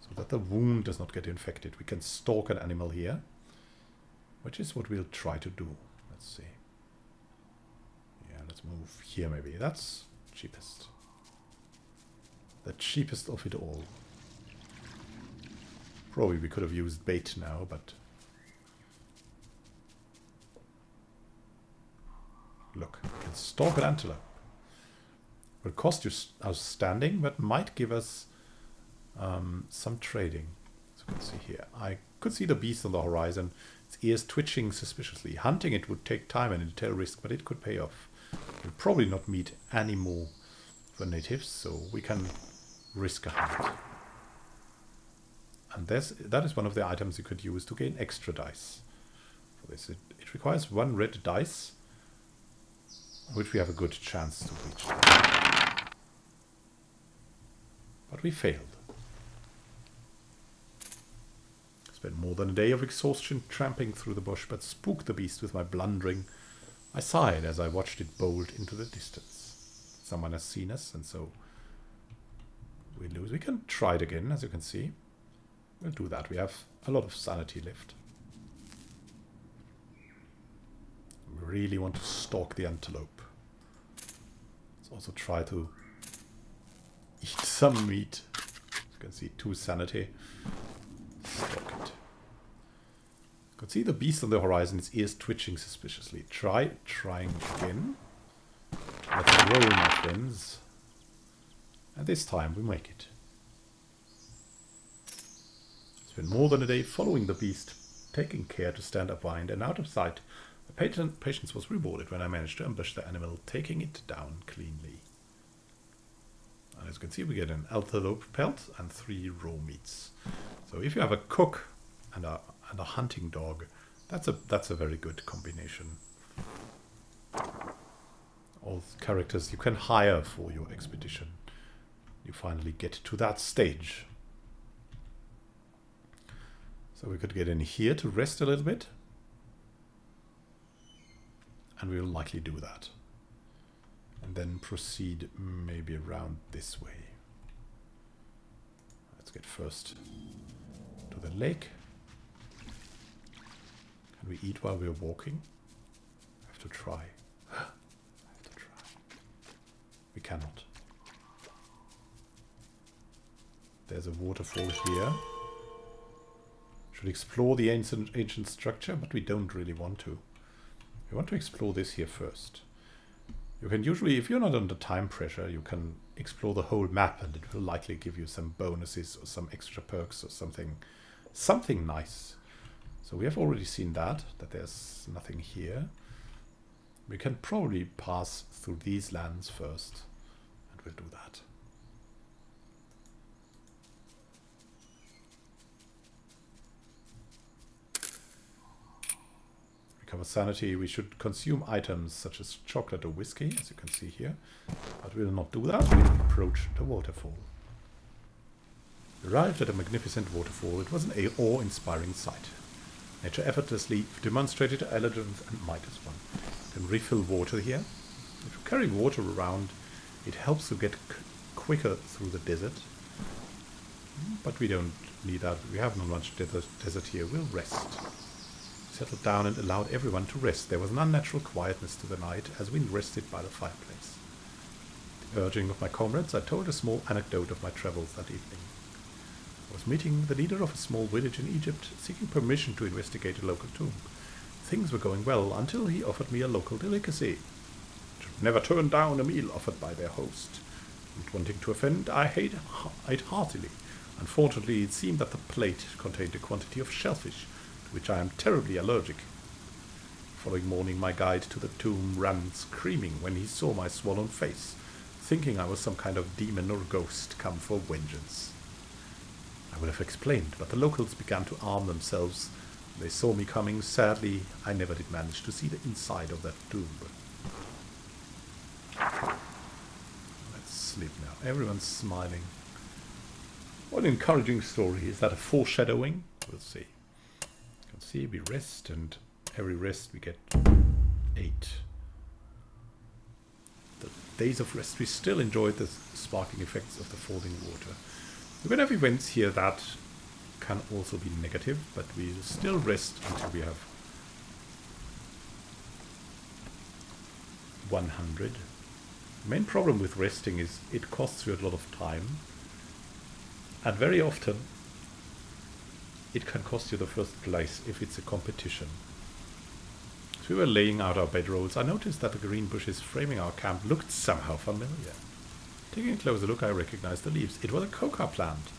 So that the wound does not get infected. We can stalk an animal here, which is what we'll try to do. Let's see. Yeah, let's move here maybe. That's cheapest. The cheapest of it all. Probably we could have used bait now, but... Look, we can stalk an antelope. Will cost you outstanding, but might give us um, some trading. As you can see here. I could see the beast on the horizon. Its ears twitching suspiciously. Hunting it would take time and entail risk, but it could pay off. We'll probably not meet any more the natives, so we can risk a hunt. And this, that is one of the items you could use to gain extra dice. For this, it, it requires one red dice, which we have a good chance to reach. But we failed. Spent more than a day of exhaustion tramping through the bush, but spooked the beast with my blundering. I sighed as I watched it bolt into the distance. Someone has seen us, and so we lose. We can try it again, as you can see. We'll do that. We have a lot of sanity left. We really want to stalk the antelope. Also try to eat some meat. As you can see, two sanity. Stalk it. You can see the beast on the horizon, its ears twitching suspiciously. Try trying again. Let's roll, my friends. And this time we make it. It's been more than a day following the beast, taking care to stand upwind and out of sight. Patience was rewarded when I managed to ambush the animal, taking it down cleanly. And as you can see, we get an antelope pelt and three raw meats. So if you have a cook and a, and a hunting dog, that's a that's a very good combination. All characters you can hire for your expedition. You finally get to that stage. So we could get in here to rest a little bit. And we will likely do that. And then proceed maybe around this way. Let's get first to the lake. Can we eat while we're walking? I have to try. I have to try. We cannot. There's a waterfall here. Should explore the ancient ancient structure, but we don't really want to. We want to explore this here first. You can usually, if you're not under time pressure, you can explore the whole map and it will likely give you some bonuses or some extra perks or something, something nice. So we have already seen that, that there's nothing here. We can probably pass through these lands first and we'll do that. Recover sanity, we should consume items such as chocolate or whiskey, as you can see here. But we will not do that. we will approach the waterfall. Arrived at a magnificent waterfall. It was an awe-inspiring sight. Nature effortlessly demonstrated her elegance and might as one. You can refill water here. If you carry water around, it helps you get quicker through the desert. But we don't need that. We have not much desert, desert here. We'll rest settled down and allowed everyone to rest. There was an unnatural quietness to the night as we rested by the fireplace. The urging of my comrades, I told a small anecdote of my travels that evening. I was meeting the leader of a small village in Egypt, seeking permission to investigate a local tomb. Things were going well until he offered me a local delicacy. I should never turn down a meal offered by their host. Not wanting to offend, I ate, heartily. Unfortunately, it seemed that the plate contained a quantity of shellfish, which I am terribly allergic. Following morning, my guide to the tomb ran screaming when he saw my swollen face, thinking I was some kind of demon or ghost come for vengeance. I would have explained, but the locals began to arm themselves. They saw me coming. Sadly, I never did manage to see the inside of that tomb. Let's sleep now. Everyone's smiling. What an encouraging story. Is that a foreshadowing? We'll see see, we rest, and every rest we get eight. The days of rest, we still enjoyed the sparkling effects of the falling water. We're have events here that can also be negative, but we still rest until we have 100. The main problem with resting is it costs you a lot of time. And very often it can cost you the first place if it's a competition. As we were laying out our bedrolls, I noticed that the green bushes framing our camp looked somehow familiar. Taking a closer look, I recognized the leaves. It was a coca plant.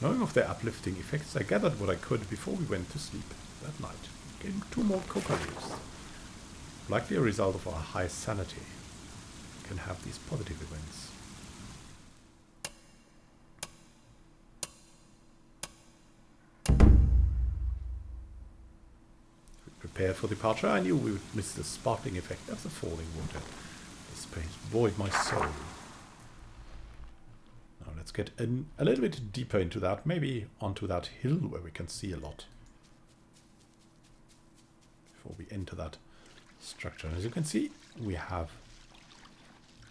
Knowing of their uplifting effects, I gathered what I could before we went to sleep that night, getting two more coca leaves. Likely a result of our high sanity, can have these positive events. Prepare for departure, I knew we would miss the sparkling effect of the falling water. This pains void my soul. Now let's get in a little bit deeper into that, maybe onto that hill where we can see a lot. Before we enter that structure. And As you can see, we have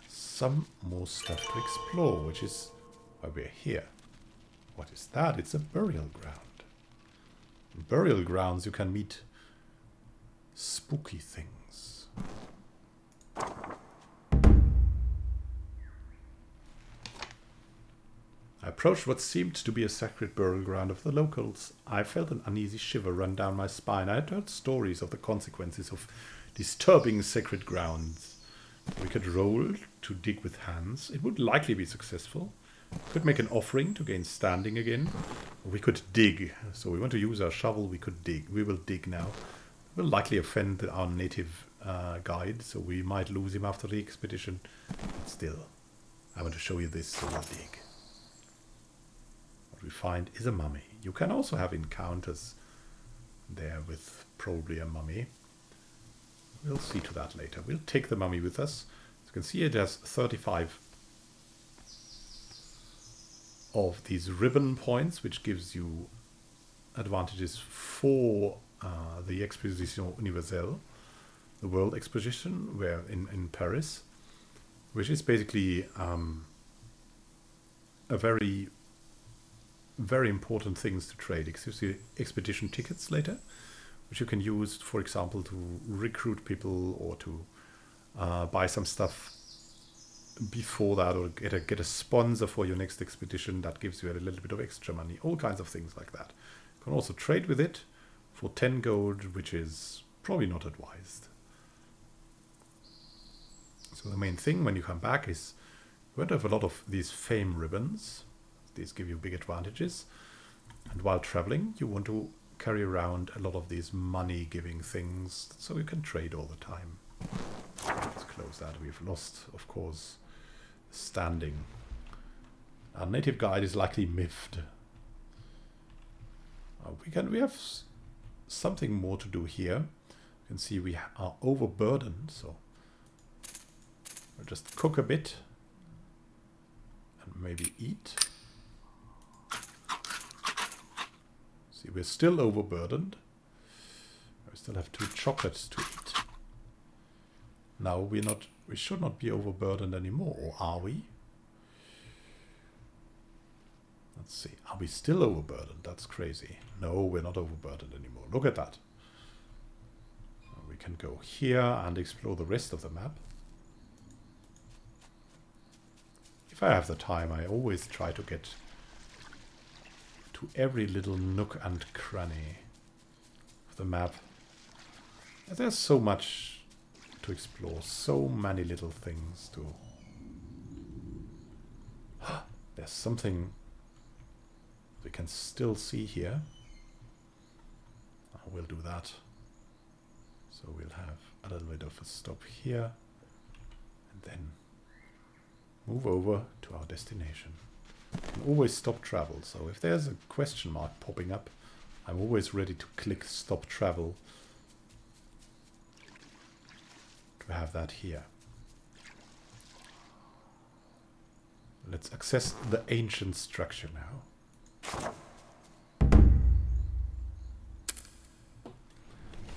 some more stuff to explore, which is why we're here. What is that? It's a burial ground. In burial grounds you can meet spooky things. I approached what seemed to be a sacred burial ground of the locals. I felt an uneasy shiver run down my spine. I had heard stories of the consequences of disturbing sacred grounds. We could roll to dig with hands. It would likely be successful. Could make an offering to gain standing again. We could dig. So we want to use our shovel. We could dig. We will dig now will likely offend our native uh, guide, so we might lose him after the expedition. But still, I want to show you this dig. What we find is a mummy. You can also have encounters there with probably a mummy. We'll see to that later. We'll take the mummy with us. As you can see it has 35 of these ribbon points, which gives you advantages for uh, the Exposition Universelle, the World Exposition, where in, in Paris, which is basically um, a very, very important things to trade. Expedition tickets later, which you can use, for example, to recruit people or to uh, buy some stuff before that or get a, get a sponsor for your next expedition that gives you a little bit of extra money, all kinds of things like that. You can also trade with it for 10 gold, which is probably not advised. So the main thing when you come back is you want to have a lot of these fame ribbons. These give you big advantages. And while traveling, you want to carry around a lot of these money-giving things so you can trade all the time. Let's close that. We've lost, of course, standing. Our native guide is likely miffed. Uh, we can we have something more to do here. You can see we are overburdened, so we'll just cook a bit and maybe eat. See, we're still overburdened. We still have two chocolates to eat. Now we're not we should not be overburdened anymore, or are we? Let's see. Are we still overburdened? That's crazy. No, we're not overburdened anymore. Look at that. We can go here and explore the rest of the map. If I have the time, I always try to get to every little nook and cranny of the map. There's so much to explore. So many little things to... There's something we can still see here. We'll do that. So we'll have a little bit of a stop here and then move over to our destination. always stop travel, so if there's a question mark popping up, I'm always ready to click stop travel to have that here. Let's access the ancient structure now. The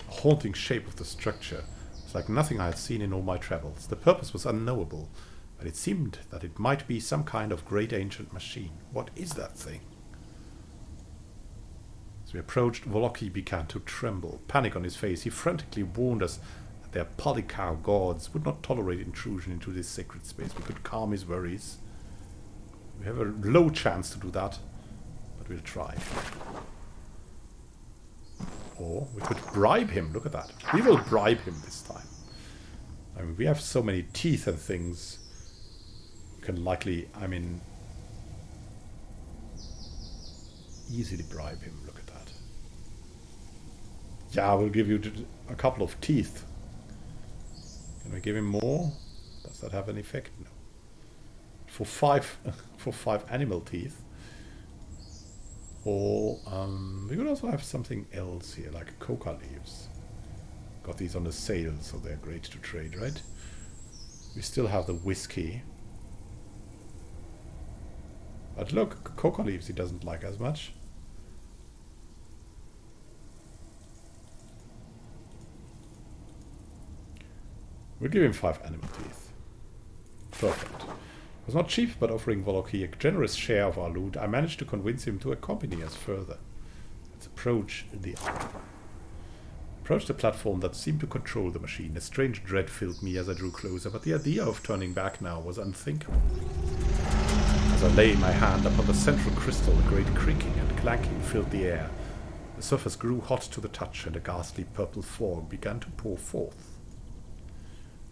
haunting shape of the structure was like nothing I had seen in all my travels. The purpose was unknowable, but it seemed that it might be some kind of great ancient machine. What is that thing? As we approached, Voloki began to tremble. Panic on his face, he frantically warned us that their polycow gods would not tolerate intrusion into this sacred space. We could calm his worries. We have a low chance to do that, but we'll try. Or we could bribe him. Look at that. We will bribe him this time. I mean, we have so many teeth and things. We can likely, I mean, easily bribe him. Look at that. Yeah, we'll give you a couple of teeth. Can we give him more? Does that have an effect? No. For five, for five animal teeth. Or um, we could also have something else here, like coca leaves. Got these on the sale, so they're great to trade, right? We still have the whiskey. But look, coca leaves he doesn't like as much. We'll give him five animal teeth. Perfect. Was not cheap, but offering Voloki a generous share of our loot, I managed to convince him to accompany us further. Let's approach the approach the platform that seemed to control the machine. A strange dread filled me as I drew closer, but the idea of turning back now was unthinkable. As I lay my hand upon the central crystal, a great creaking and clanking filled the air. The surface grew hot to the touch, and a ghastly purple fog began to pour forth.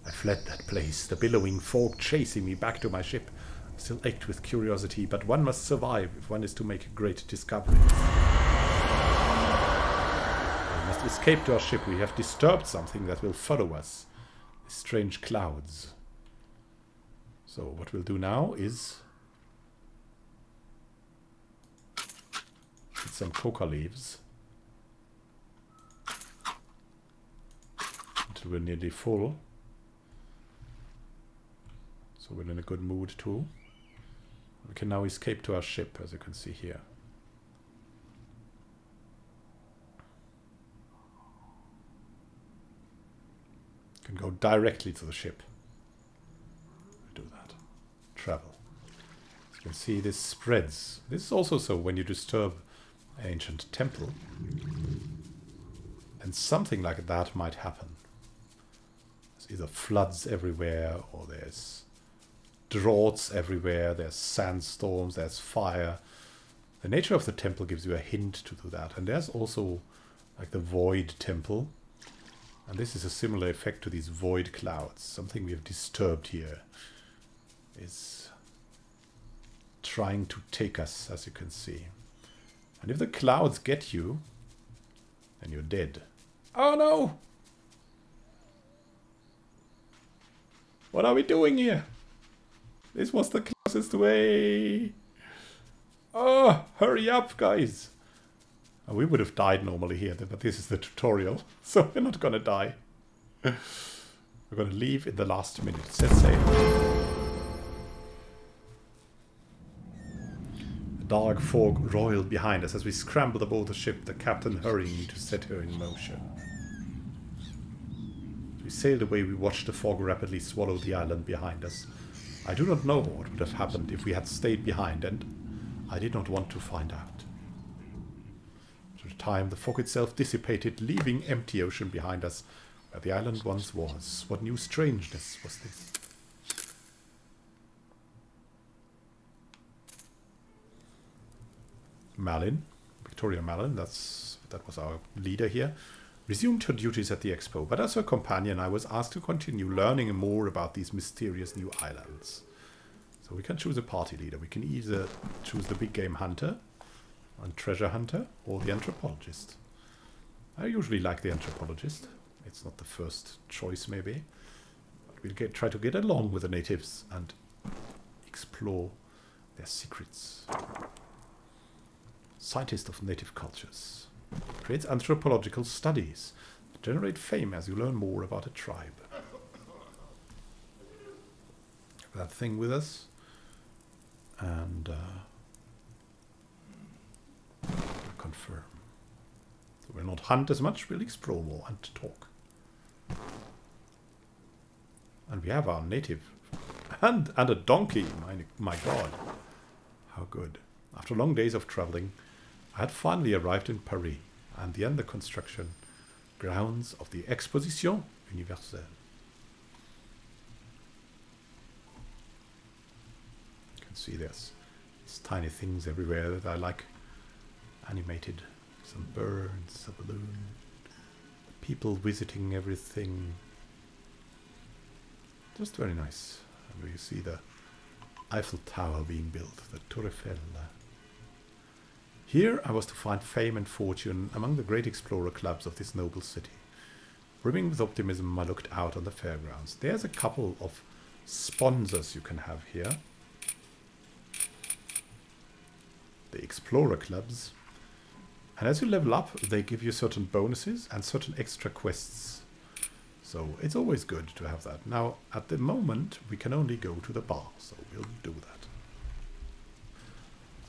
I fled that place, the billowing fog chasing me back to my ship. I still ached with curiosity, but one must survive if one is to make a great discovery. We must escape to our ship. We have disturbed something that will follow us. These strange clouds. So what we'll do now is get some coca leaves until we're nearly full. So we're in a good mood too. We can now escape to our ship, as you can see here. can go directly to the ship. Do that. Travel. As you can see, this spreads. This is also so when you disturb ancient temple. And something like that might happen. There's either floods everywhere or there's droughts everywhere, there's sandstorms, there's fire. The nature of the temple gives you a hint to do that. And there's also like the void temple. And this is a similar effect to these void clouds. Something we have disturbed here is trying to take us, as you can see. And if the clouds get you, then you're dead. Oh no! What are we doing here? This was the closest way. Oh, hurry up, guys. Oh, we would have died normally here, but this is the tutorial, so we're not to die. we're to leave in the last minute. Set sail. A dark fog roiled behind us as we scrambled aboard the ship, the captain hurrying to set her in motion. As we sailed away, we watched the fog rapidly swallow the island behind us. I do not know what would have happened if we had stayed behind, and I did not want to find out. After the time, the fog itself dissipated, leaving empty ocean behind us, where the island once was. What new strangeness was this? Malin, Victoria Malin, that's that was our leader here, resumed her duties at the expo, but as her companion I was asked to continue learning more about these mysterious new islands. So we can choose a party leader. We can either choose the big game hunter and treasure hunter or the anthropologist. I usually like the anthropologist. It's not the first choice maybe. But we'll get, try to get along with the natives and explore their secrets. Scientist of native cultures creates anthropological studies generate fame as you learn more about a tribe. That thing with us, and uh, confirm. So we'll not hunt as much, we'll explore more and talk. And we have our native and and a donkey. My my God, how good! After long days of traveling, I had finally arrived in Paris and the under construction grounds of the Exposition Universelle. You can see there's these tiny things everywhere that I like animated. Some birds, a balloon, people visiting everything. Just very nice. And you see the Eiffel Tower being built, the Tour Eiffel. Uh, Here I was to find fame and fortune among the great explorer clubs of this noble city. Brimming with optimism, I looked out on the fairgrounds. There's a couple of sponsors you can have here. The explorer clubs. And as you level up, they give you certain bonuses and certain extra quests. So it's always good to have that. Now, at the moment, we can only go to the bar, so we'll do that.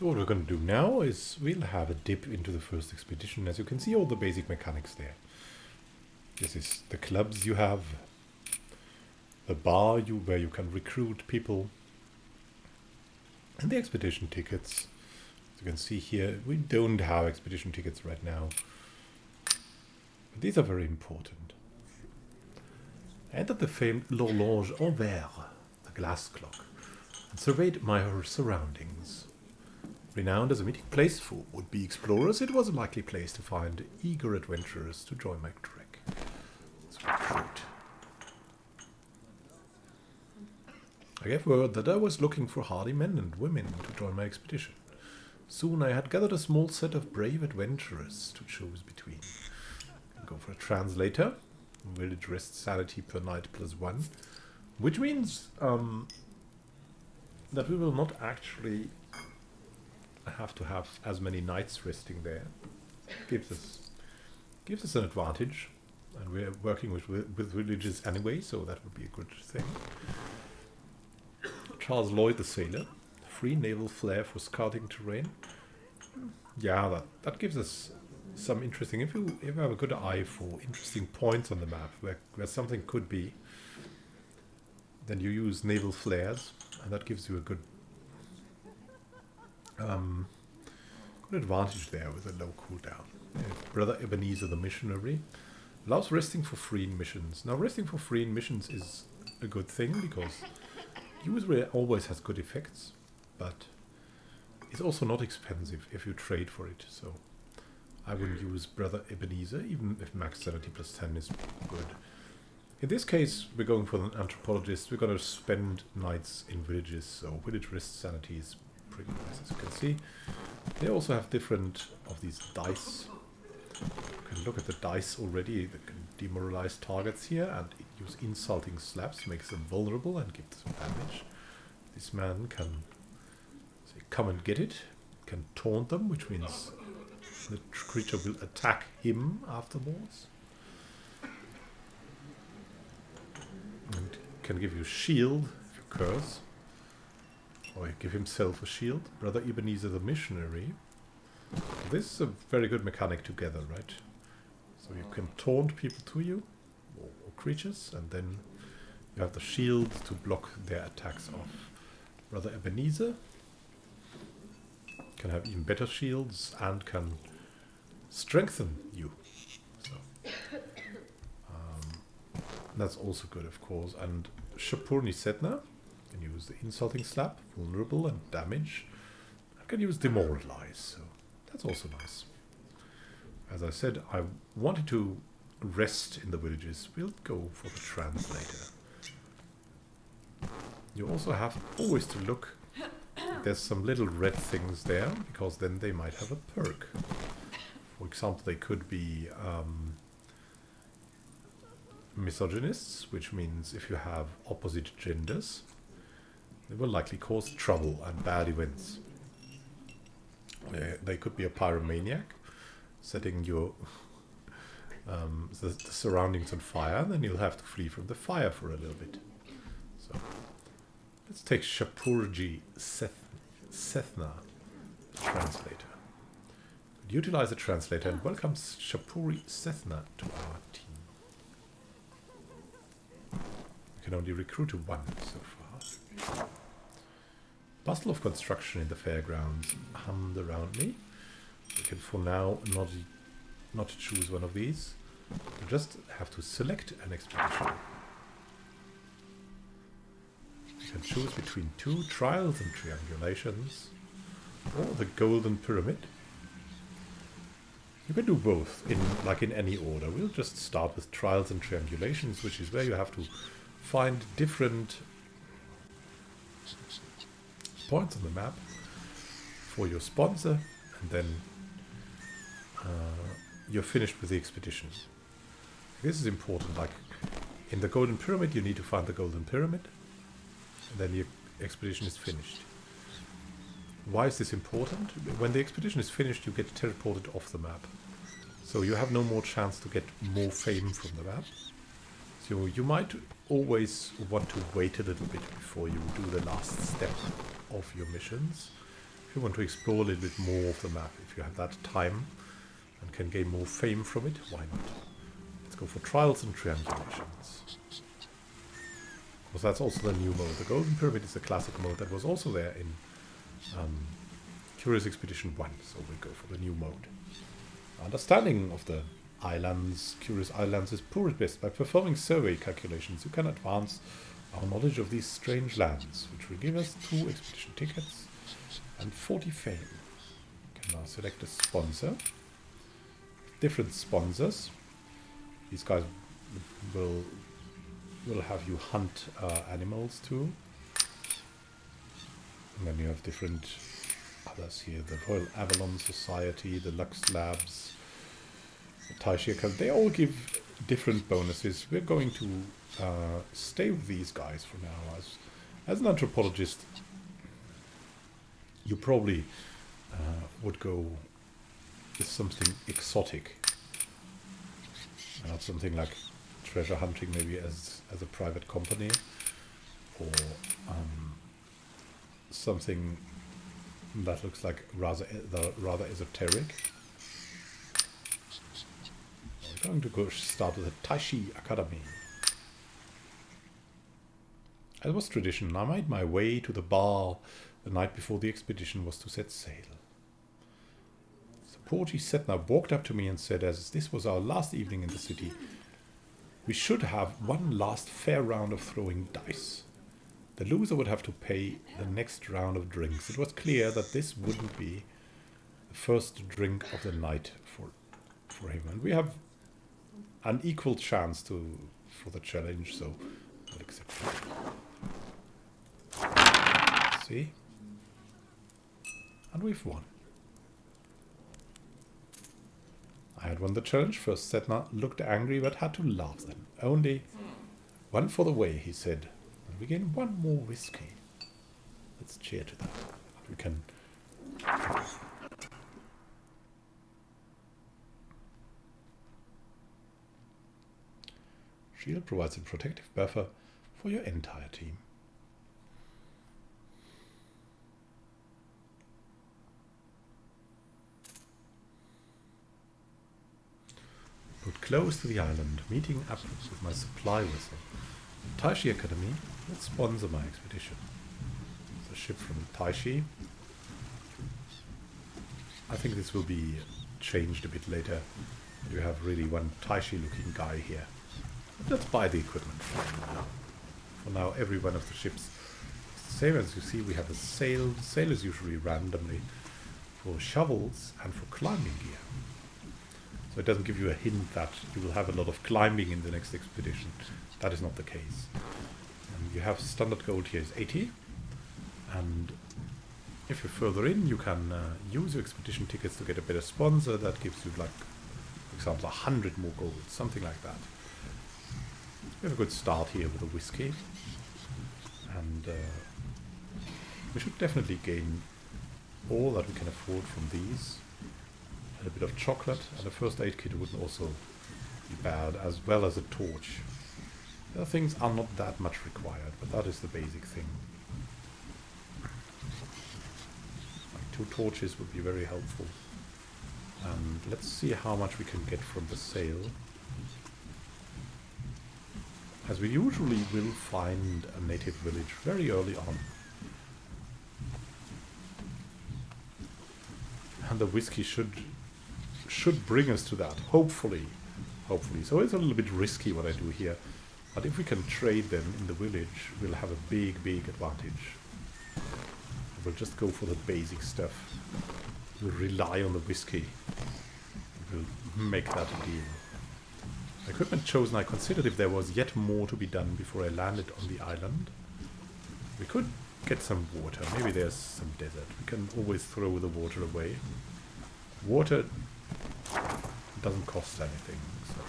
So what we're going to do now is we'll have a dip into the first expedition. As you can see, all the basic mechanics there. This is the clubs you have, the bar you where you can recruit people, and the expedition tickets. As you can see here, we don't have expedition tickets right now. But these are very important. Entered the famed L'Horloge en Verre, the glass clock, and surveyed my surroundings. Renowned as a meeting place for would-be explorers, it was a likely place to find eager adventurers to join my trek. I gave word that I was looking for hardy men and women to join my expedition. Soon I had gathered a small set of brave adventurers to choose between. Go for a translator. Village rest sanity per night plus one. Which means um, that we will not actually have to have as many nights resting there. Gives us gives us an advantage, and we're working with with villages anyway, so that would be a good thing. Charles Lloyd the sailor, free naval flare for scouting terrain. Yeah, that that gives us some interesting. If you if you have a good eye for interesting points on the map where where something could be, then you use naval flares, and that gives you a good um, good advantage there with a low cooldown. Brother Ebenezer the missionary allows resting for free in missions. Now, resting for free in missions is a good thing because usually always has good effects, but it's also not expensive if you trade for it. So I would use Brother Ebenezer, even if max sanity plus 10 is good. In this case, we're going for an anthropologist. We're going to spend nights in villages, so village rest sanity is pretty nice, as you can see. They also have different of these dice. You can look at the dice already. They can demoralize targets here and use insulting slaps, makes them vulnerable and gives them damage. This man can say, come and get it, can taunt them, which means the creature will attack him afterwards. And can give you shield if you curse. Or give himself a shield. Brother Ebenezer the missionary. This is a very good mechanic together, right? So you can taunt people to you, or, or creatures, and then you have the shield to block their attacks off. Brother Ebenezer can have even better shields and can strengthen you. So um, that's also good, of course. And Shapurji Sethna can use the insulting slap, vulnerable and damage. I can use demoralize, so that's also nice. As I said, I wanted to rest in the villages. We'll go for the translator. You also have always to look. There's some little red things there, because then they might have a perk. For example, they could be um, misogynists, which means if you have opposite genders, they will likely cause trouble and bad events. Uh, they could be a pyromaniac, setting your um, the, the, surroundings on fire, then you'll have to flee from the fire for a little bit. So let's take Shapurji Seth, Sethna, translator. Utilize a translator and welcome Shapurji Sethna to our team. We can only recruit one so far. Bustle of construction in the fairgrounds hummed around me. We can for now not, not choose one of these. We just have to select an expedition. We can choose between two trials and triangulations or the golden pyramid. You can do both in like in any order. We'll just start with trials and triangulations, which is where you have to find different points on the map for your sponsor, and then uh, you're finished with the expedition. This is important, like in the Golden Pyramid you need to find the Golden Pyramid, and then your expedition is finished. Why is this important? When the expedition is finished you get teleported off the map. So you have no more chance to get more fame from the map. So you might always want to wait a little bit before you do the last step of your missions. If you want to explore a little bit more of the map, if you have that time and can gain more fame from it, why not? Let's go for trials and triangulations. Because that's also the new mode. The Golden Pyramid is the classic mode that was also there in um, Curious Expedition 1, so we'll go for the new mode. Understanding of the islands, Curious Islands is poor at best. By performing survey calculations, you can advance our knowledge of these strange lands, which will give us two expedition tickets and 40 fame. We can now select a sponsor. Different sponsors. These guys will will have you hunt uh, animals too. And then you have different others here. The Royal Avalon Society, the Lux Labs, the Taishia They all give different bonuses. We're going to uh, stay with these guys for now. As, as an anthropologist, you probably uh, would go with something exotic. Not something like treasure hunting maybe as, as a private company or um, something that looks like rather rather esoteric. We're going to go start with the Taishi Academy. As was tradition, I made my way to the bar the night before the expedition was to set sail. The Shapurji Sethna walked up to me and said, as this was our last evening in the city, we should have one last fair round of throwing dice. The loser would have to pay the next round of drinks. It was clear that this wouldn't be the first drink of the night for for him, and we have an equal chance to for the challenge, so I'll accept it. See? And we've won. I had won the challenge first. Sethna looked angry but had to laugh then. Only one for the way, he said. And we gain one more whiskey. Let's cheer to that. We can... Shield provides a protective buffer for your entire team. Put close to the island, meeting up with my supply vessel. Taishi Academy will sponsor my expedition. A ship from Taishi. I think this will be changed a bit later. You have really one Taishi looking guy here. But let's buy the equipment for now. every one of the ships same as you see we have a sail. Sail is usually randomly for shovels and for climbing gear. So it doesn't give you a hint that you will have a lot of climbing in the next expedition. That is not the case. And you have standard gold here is 80. And if you're further in, you can uh, use your expedition tickets to get a better sponsor. That gives you, like, for example, 100 more gold, something like that. We have a good start here with a whiskey. And uh, we should definitely gain all that we can afford from these and a bit of chocolate, and a first aid kit would also be bad, as well as a torch. The things are not that much required, but that is the basic thing. Like two torches would be very helpful. And let's see how much we can get from the sale. As we usually will find a native village very early on. And the whiskey should should bring us to that, hopefully. Hopefully. So it's a little bit risky what I do here. But if we can trade them in the village, we'll have a big, big advantage. We'll just go for the basic stuff. We'll rely on the whiskey. We'll make that a deal. Equipment chosen, I considered if there was yet more to be done before I landed on the island. We could get some water. Maybe there's some desert. We can always throw the water away. Water doesn't cost anything, so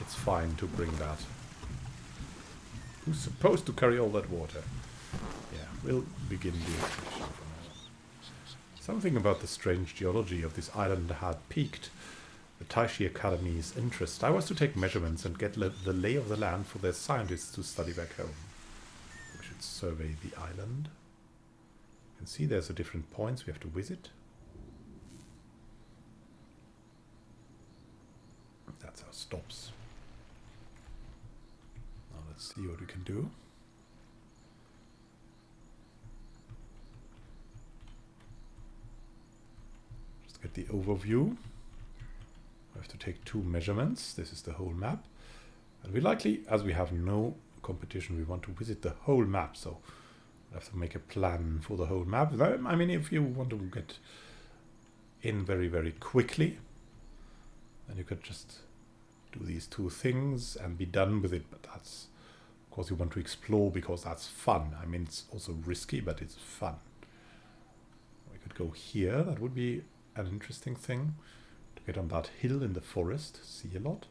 it's fine to bring that. Who's supposed to carry all that water? Yeah, we'll begin the expedition from. Something about the strange geology of this island had piqued the Taishi Academy's interest. I was to take measurements and get the lay of the land for their scientists to study back home. We should survey the island. You can see there's a different points we have to visit. That's our stops. Now let's see what we can do. Just get the overview. We have to take two measurements. This is the whole map. And we likely, as we have no competition, we want to visit the whole map. So we have to make a plan for the whole map. I mean, if you want to get in very, very quickly, then you could just do these two things and be done with it. But that's, of course, you want to explore because that's fun. I mean, it's also risky, but it's fun. We could go here. That would be an interesting thing to get on that hill in the forest, see a lot.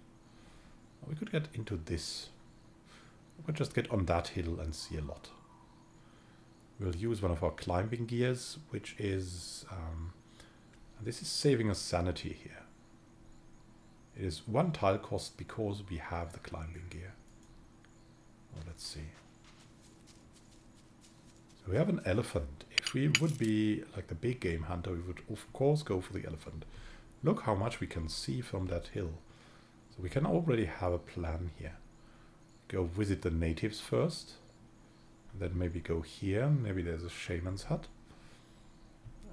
we could get into this. We could just get on that hill and see a lot. we'll use one of our climbing gears, which is, um, this is saving us sanity here. It is one tile cost because we have the climbing gear. Well, let's see. So we have an elephant. If we would be like the big game hunter, we would of course go for the elephant. Look how much we can see from that hill. So we can already have a plan here. Go visit the natives first. Then maybe go here. Maybe there's a shaman's hut.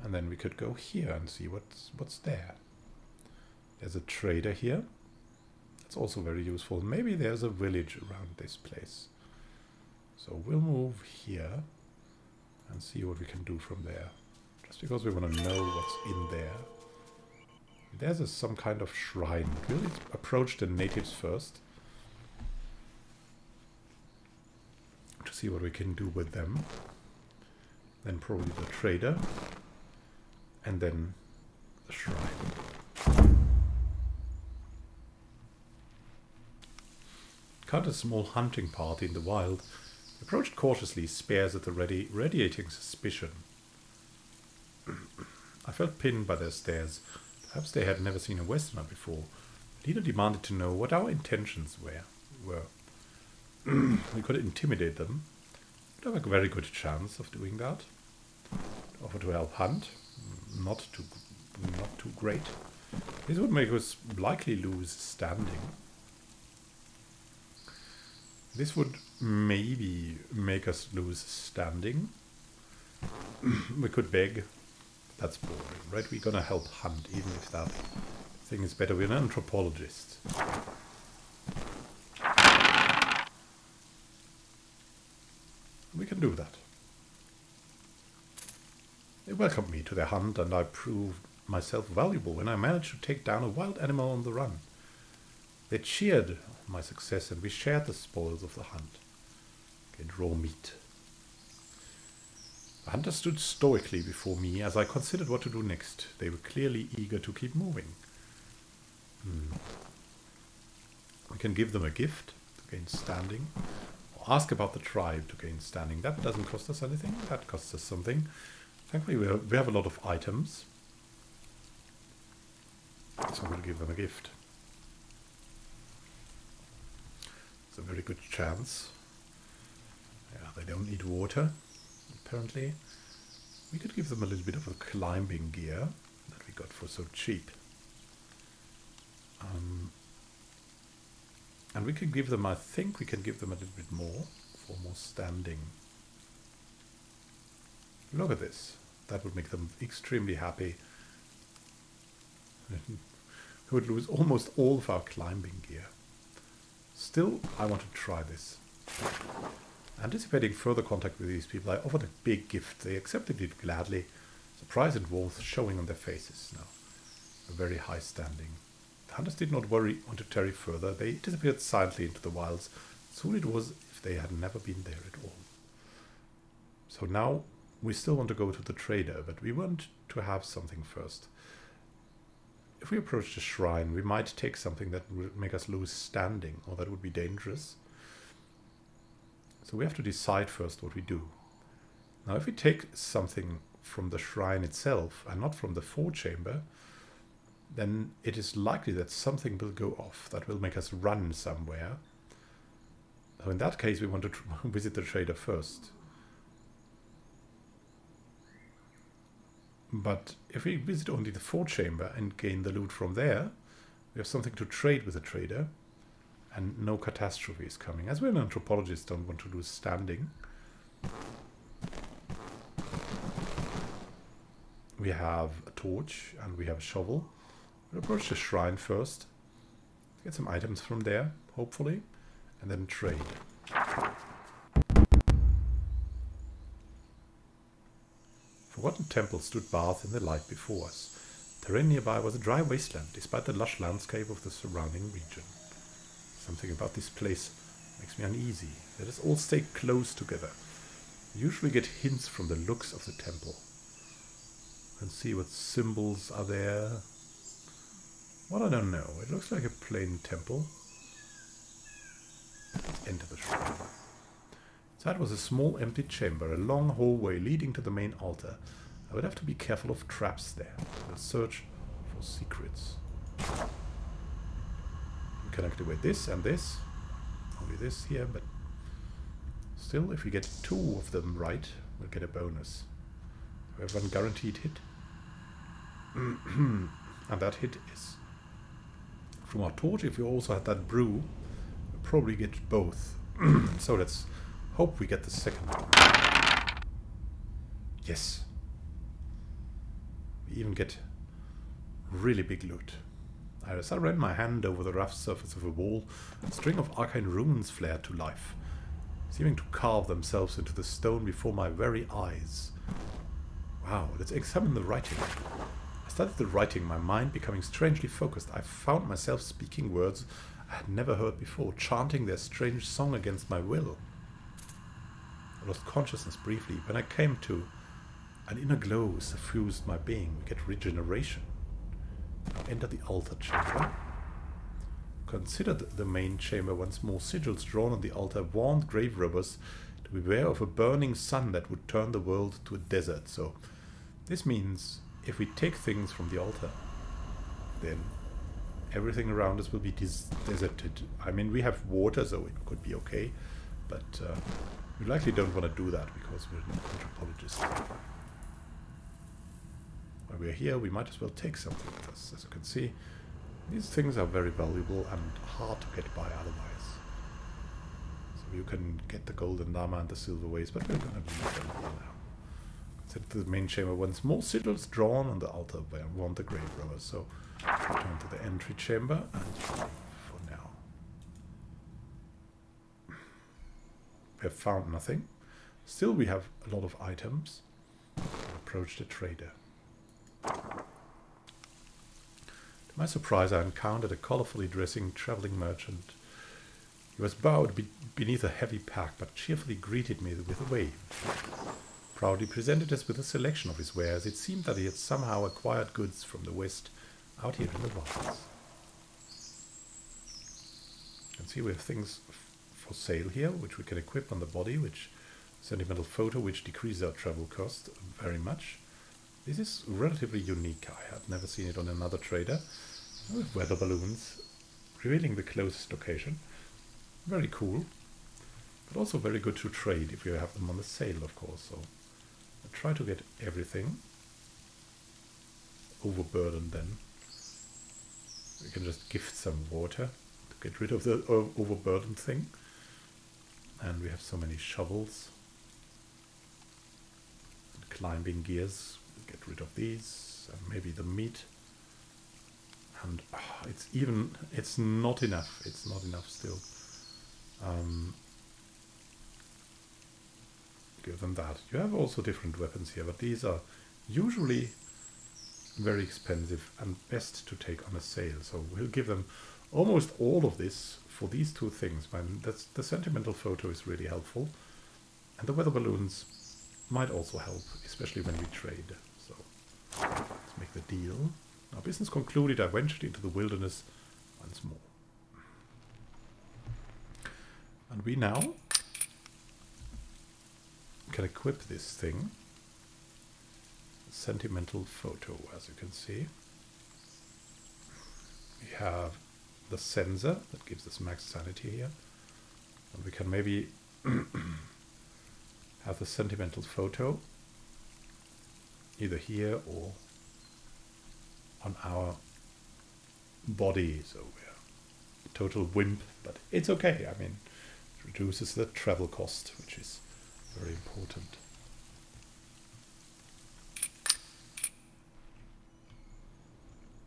And then we could go here and see what's what's there. There's a trader here. That's also very useful. Maybe there's a village around this place. So we'll move here and see what we can do from there. Just because we want to know what's in there. There's a, some kind of shrine. We'll approach the natives first. To see what we can do with them. Then probably the trader. And then the shrine. Cut a small hunting party in the wild. Approached cautiously, spears at the ready, radiating suspicion. I felt pinned by their stares. Perhaps they had never seen a Westerner before. Leader demanded to know what our intentions were. were. we could intimidate them. Would have a very good chance of doing that. Offer to help hunt. Not too, not too great. This would make us likely lose standing. This would maybe make us lose standing. we could beg. That's boring, right? We're gonna help hunt, even if that thing is better. We're an anthropologist. We can do that. They welcomed me to their hunt, and I proved myself valuable when I managed to take down a wild animal on the run. They cheered my success, and we shared the spoils of the hunt. Get raw meat. The hunters stood stoically before me as I considered what to do next. They were clearly eager to keep moving. Hmm. We can give them a gift to gain standing, or ask about the tribe to gain standing. That doesn't cost us anything, that costs us something. Thankfully, we have, we have a lot of items. So we'll give them a gift. It's a very good chance. Yeah, they don't need water, apparently. We could give them a little bit of a climbing gear that we got for so cheap. Um, and we can give them, I think we can give them a little bit more for more standing. Look at this. That would make them extremely happy. we would lose almost all of our climbing gear. Still, I want to try this. Anticipating further contact with these people, I offered a big gift. They accepted it gladly, surprise and warmth showing on their faces now. A very high standing. The hunters did not worry on to tarry further. They disappeared silently into the wilds. Soon it was if they had never been there at all. So now we still want to go to the trader, but we want to have something first if we approach the shrine, we might take something that would make us lose standing, or that would be dangerous. So we have to decide first what we do. Now, if we take something from the shrine itself and not from the forechamber, then it is likely that something will go off that will make us run somewhere. So in that case, we want to visit the trader first. But if we visit only the forechamber and gain the loot from there, we have something to trade with the trader, and no catastrophe is coming. As we're an anthropologist, don't want to lose standing. We have a torch and we have a shovel. We'll approach the shrine first, get some items from there, hopefully, and then trade. Forgotten temple stood bathed in the light before us. Terrain nearby was a dry wasteland, despite the lush landscape of the surrounding region. Something about this place makes me uneasy. Let us all stay close together. Usually get hints from the looks of the temple. And see what symbols are there. Well, I don't know. It looks like a plain temple. Enter the shrine. That was a small empty chamber, a long hallway leading to the main altar. I would have to be careful of traps there. I'll search for secrets. We can activate this and this. Only this here, but still, if we get two of them right, we'll get a bonus. We have one guaranteed hit. and that hit is from our torch. If we also had that brew, we'll probably get both. so let's Hope we get the second one. Yes. We even get really big loot. As I ran my hand over the rough surface of a wall, a string of arcane runes flared to life, seeming to carve themselves into the stone before my very eyes. Wow, let's examine the writing. I started the writing, my mind becoming strangely focused. I found myself speaking words I had never heard before, chanting their strange song against my will lost consciousness briefly. When I came to, an inner glow suffused my being. We get regeneration. Enter the altar chamber. Consider the main chamber once more. Sigils drawn on the altar warned grave robbers to beware of a burning sun that would turn the world to a desert. So this means if we take things from the altar, then everything around us will be deserted. I mean, we have water, so it could be okay, but uh, we likely don't want to do that because we're not anthropologists. While we're here, we might as well take something with us. As you can see, these things are very valuable and hard to get by otherwise. So you can get the golden llama and the silver ways, but we're going to leave them here now. To the main chamber once more sigils drawn on the altar where warned the grave robbers. So return to the entry chamber and We have found nothing. Still, we have a lot of items. Approach the trader. To my surprise, I encountered a colorfully dressing traveling merchant. He was bowed be beneath a heavy pack, but cheerfully greeted me with a wave. Proudly presented us with a selection of his wares, it seemed that he had somehow acquired goods from the west out here in the wilds. And see we have things for sale here, which we can equip on the body, which sentimental photo, which decreases our travel cost very much. This is relatively unique. I had never seen it on another trader. With weather balloons, revealing the closest location. Very cool, but also very good to trade if you have them on the sale, of course. So I try to get everything. Overburdened then. We can just gift some water to get rid of the overburdened thing and we have so many shovels climbing gears. We get rid of these and maybe the meat. And oh, it's even it's not enough. It's not enough still. Um, given that. You have also different weapons here but these are usually very expensive and best to take on a sale. So we'll give them almost all of this for these two things, the sentimental photo is really helpful. And the weather balloons might also help, especially when we trade. So let's make the deal. Our business concluded, I ventured into the wilderness once more. And we now can equip this thing. Sentimental photo, as you can see. We have the sensor that gives us max sanity here. And we can maybe have the sentimental photo either here or on our body. So we're total wimp, but it's okay. I mean, it reduces the travel cost, which is very important.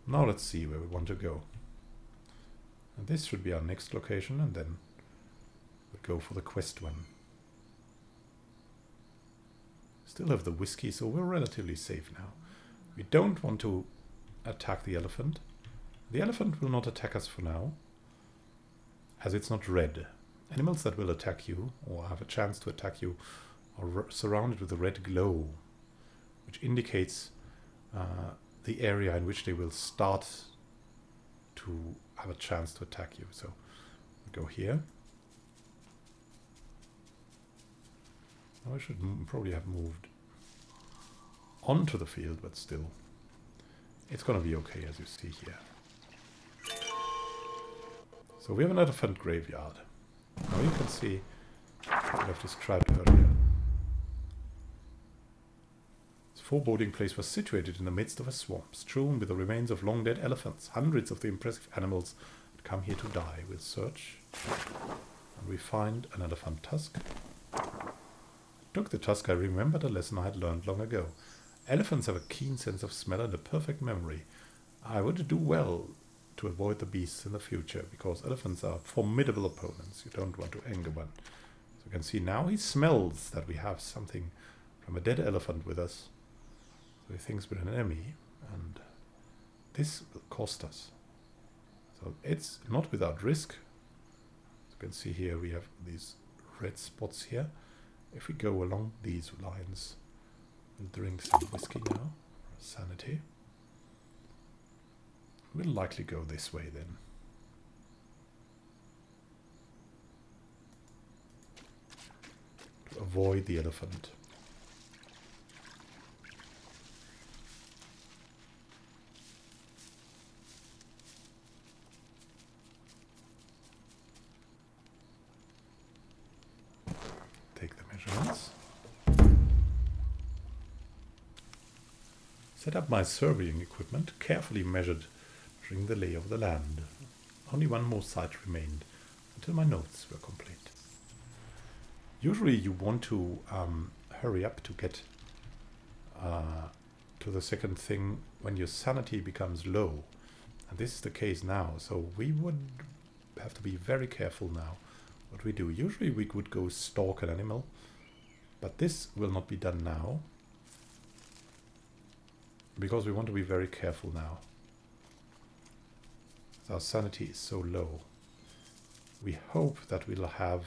Now let's see where we want to go. And this should be our next location, and then we go for the quest one. Still have the whiskey, so we're relatively safe now. We don't want to attack the elephant. The elephant will not attack us for now, as it's not red. Animals that will attack you, or have a chance to attack you, are surrounded with a red glow, which indicates uh, the area in which they will start to have a chance to attack you. So go here. I should probably have moved onto the field, but still. It's gonna be okay, as you see here. So we have an elephant graveyard. Now you can see I've described earlier. This foreboding place was situated in the midst of a swamp, strewn with the remains of long-dead elephants. Hundreds of the impressive animals had come here to die. We'll search, and we find an elephant tusk. I took the tusk, I remembered a lesson I had learned long ago. Elephants have a keen sense of smell and a perfect memory. I would do well to avoid the beasts in the future, because elephants are formidable opponents. You don't want to anger one. So you can see now he smells that we have something from a dead elephant with us. So he thinks we're an enemy, and this will cost us. So it's not without risk. As you can see here, we have these red spots here. If we go along these lines, we'll drink some whiskey now, sanity. We'll likely go this way then. To avoid the elephant. Set up my surveying equipment, carefully measured measuring the lay of the land. Only one more site remained until my notes were complete. Usually you want to um, hurry up to get uh, to the second thing when your sanity becomes low. And this is the case now, so we would have to be very careful now what we do. Usually we would go stalk an animal, but this will not be done now because we want to be very careful now. Our sanity is so low. We hope that we'll have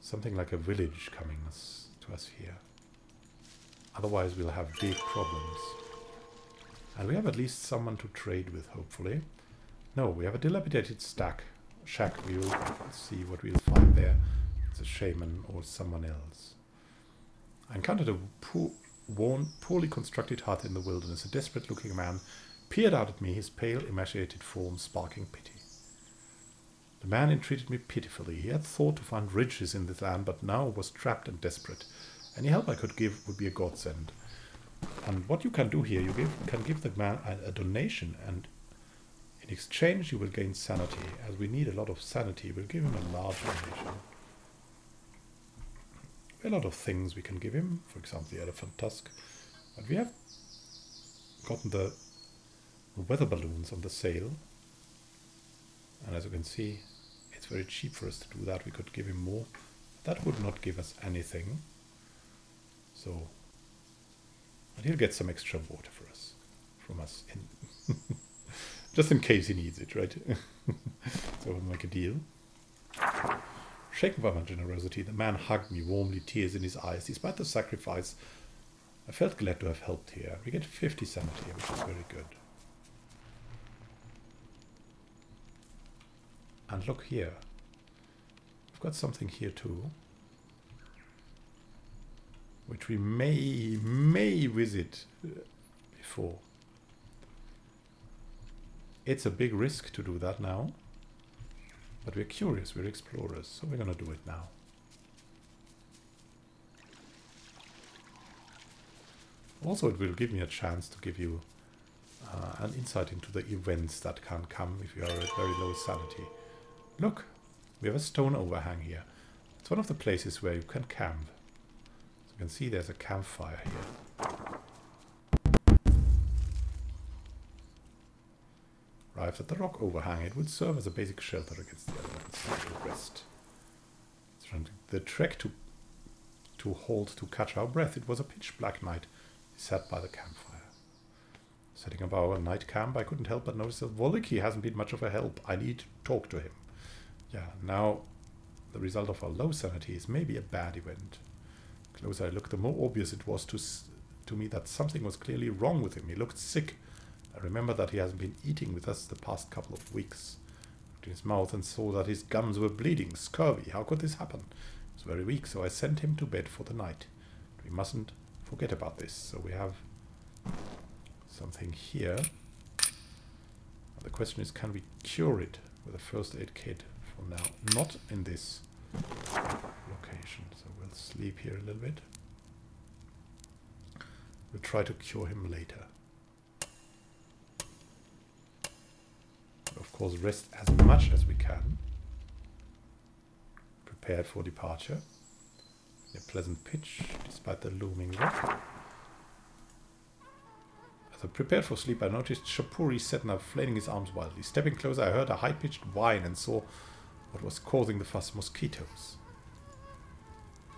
something like a village coming us, to us here. Otherwise we'll have big problems. And we have at least someone to trade with, hopefully. No, we have a dilapidated stack. Shack, we will see what we'll find there. A shaman or someone else. I encountered a poor, worn, poorly constructed hut in the wilderness. A desperate-looking man peered out at me, his pale, emaciated form sparking pity. The man entreated me pitifully. He had thought to find riches in this land, but now was trapped and desperate. Any help I could give would be a godsend. And what you can do here, you give, can give the man a, a donation, and in exchange you will gain sanity. As we need a lot of sanity, we'll give him a large donation. A lot of things we can give him, for example, the elephant tusk. But we have gotten the weather balloons on the sale. And as you can see, it's very cheap for us to do that. We could give him more. That would not give us anything. So, but he'll get some extra water for us, from us, in just in case he needs it, right? so we'll make a deal. Shaken by my generosity, the man hugged me warmly, tears in his eyes. Despite the sacrifice, I felt glad to have helped here. We get 50 sanity, which is very good. And look here. We've got something here too. Which we may, may visit uh, before. It's a big risk to do that now. But we're curious, we're explorers, so we're gonna do it now. Also, it will give me a chance to give you uh, an insight into the events that can come if you are at very low sanity. Look, we have a stone overhang here. It's one of the places where you can camp. As you can see, there's a campfire here. Arrived at the rock overhang, it would serve as a basic shelter against the elements rest. The trek to to halt to catch our breath. It was a pitch black night. We sat by the campfire. Setting up our night camp, I couldn't help but notice that Voliki hasn't been much of a help. I need to talk to him. Yeah, now the result of our low sanity is maybe a bad event. The closer I looked, the more obvious it was to, to me that something was clearly wrong with him. He looked sick. I remember that he hasn't been eating with us the past couple of weeks. Looked in his mouth and saw that his gums were bleeding. Scurvy. How could this happen? He It's very weak, so I sent him to bed for the night. We mustn't forget about this. So we have something here. The question is, can we cure it with a first aid kit for now? Not in this location. So we'll sleep here a little bit. We'll try to cure him later. Of course, rest as much as we can. Prepared for departure. A pleasant pitch, despite the looming rock. As I prepared for sleep, I noticed Shapurji Sethna flailing his arms wildly. Stepping closer, I heard a high-pitched whine and saw what was causing the fuss mosquitoes.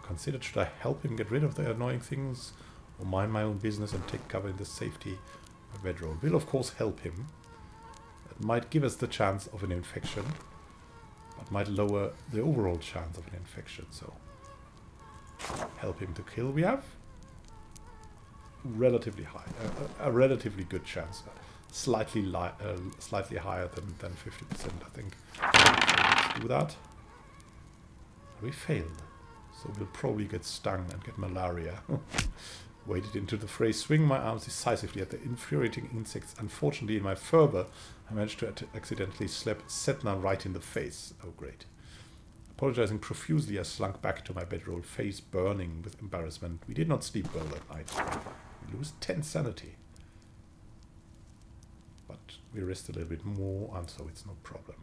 Considered should I help him get rid of the annoying things or mind my own business and take cover in the safety of my bedroll. Will of course help him. Might give us the chance of an infection, but might lower the overall chance of an infection, so help him to kill. We have relatively high, uh, a, relatively good chance, slightly uh, slightly higher than than 50%, I think. let's do that. We failed, so we'll probably get stung and get malaria. waded into the fray, swinging my arms decisively at the infuriating insects. Unfortunately, in my fervor, I managed to accidentally slap Sethna right in the face. Oh, great. Apologizing profusely, I slunk back to my bedroll, face burning with embarrassment. We did not sleep well that night. We lose 10 sanity. But we rest a little bit more, and so it's no problem.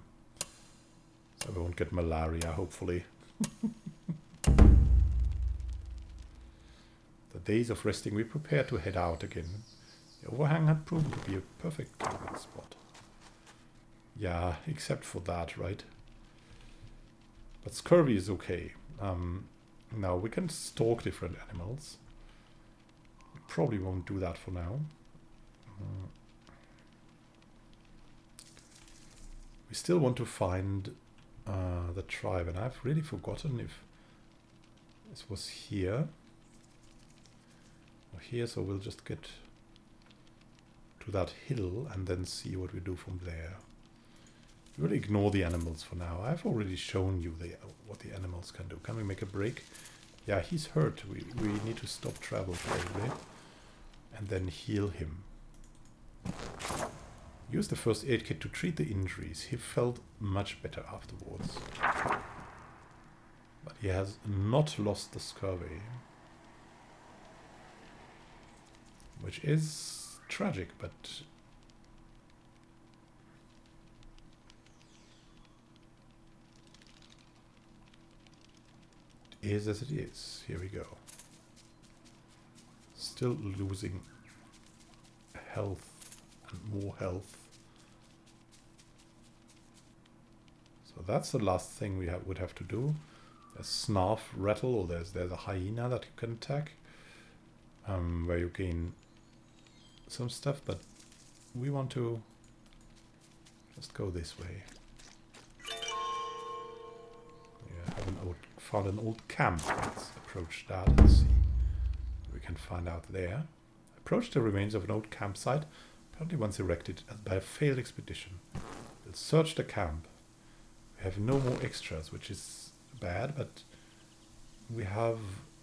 So we won't get malaria, hopefully. days of resting, we prepared to head out again. The overhang had proven to be a perfect camping spot. Yeah, except for that, right? But scurvy is okay. Um, now, we can stalk different animals. Probably won't do that for now. Uh, we still want to find uh, the tribe, and I've really forgotten if this was here here, so we'll just get to that hill and then see what we do from there. We'll ignore the animals for now. I've already shown you the, what the animals can do. Can we make a break? Yeah, he's hurt. We, we need to stop travel probably. And then heal him. Use the first aid kit to treat the injuries. He felt much better afterwards. But he has not lost the scurvy. Which is tragic, but is as it is. Here we go. Still losing health and more health. So that's the last thing we have, would have to do. A snarf rattle, or there's there's a hyena that you can attack, um, where you gain some stuff, but we want to just go this way. We have an old, found an old camp. Let's approach that and see we can find out there. Approach the remains of an old campsite, apparently once erected by a failed expedition. We'll search the camp. We have no more extras, which is bad, but we have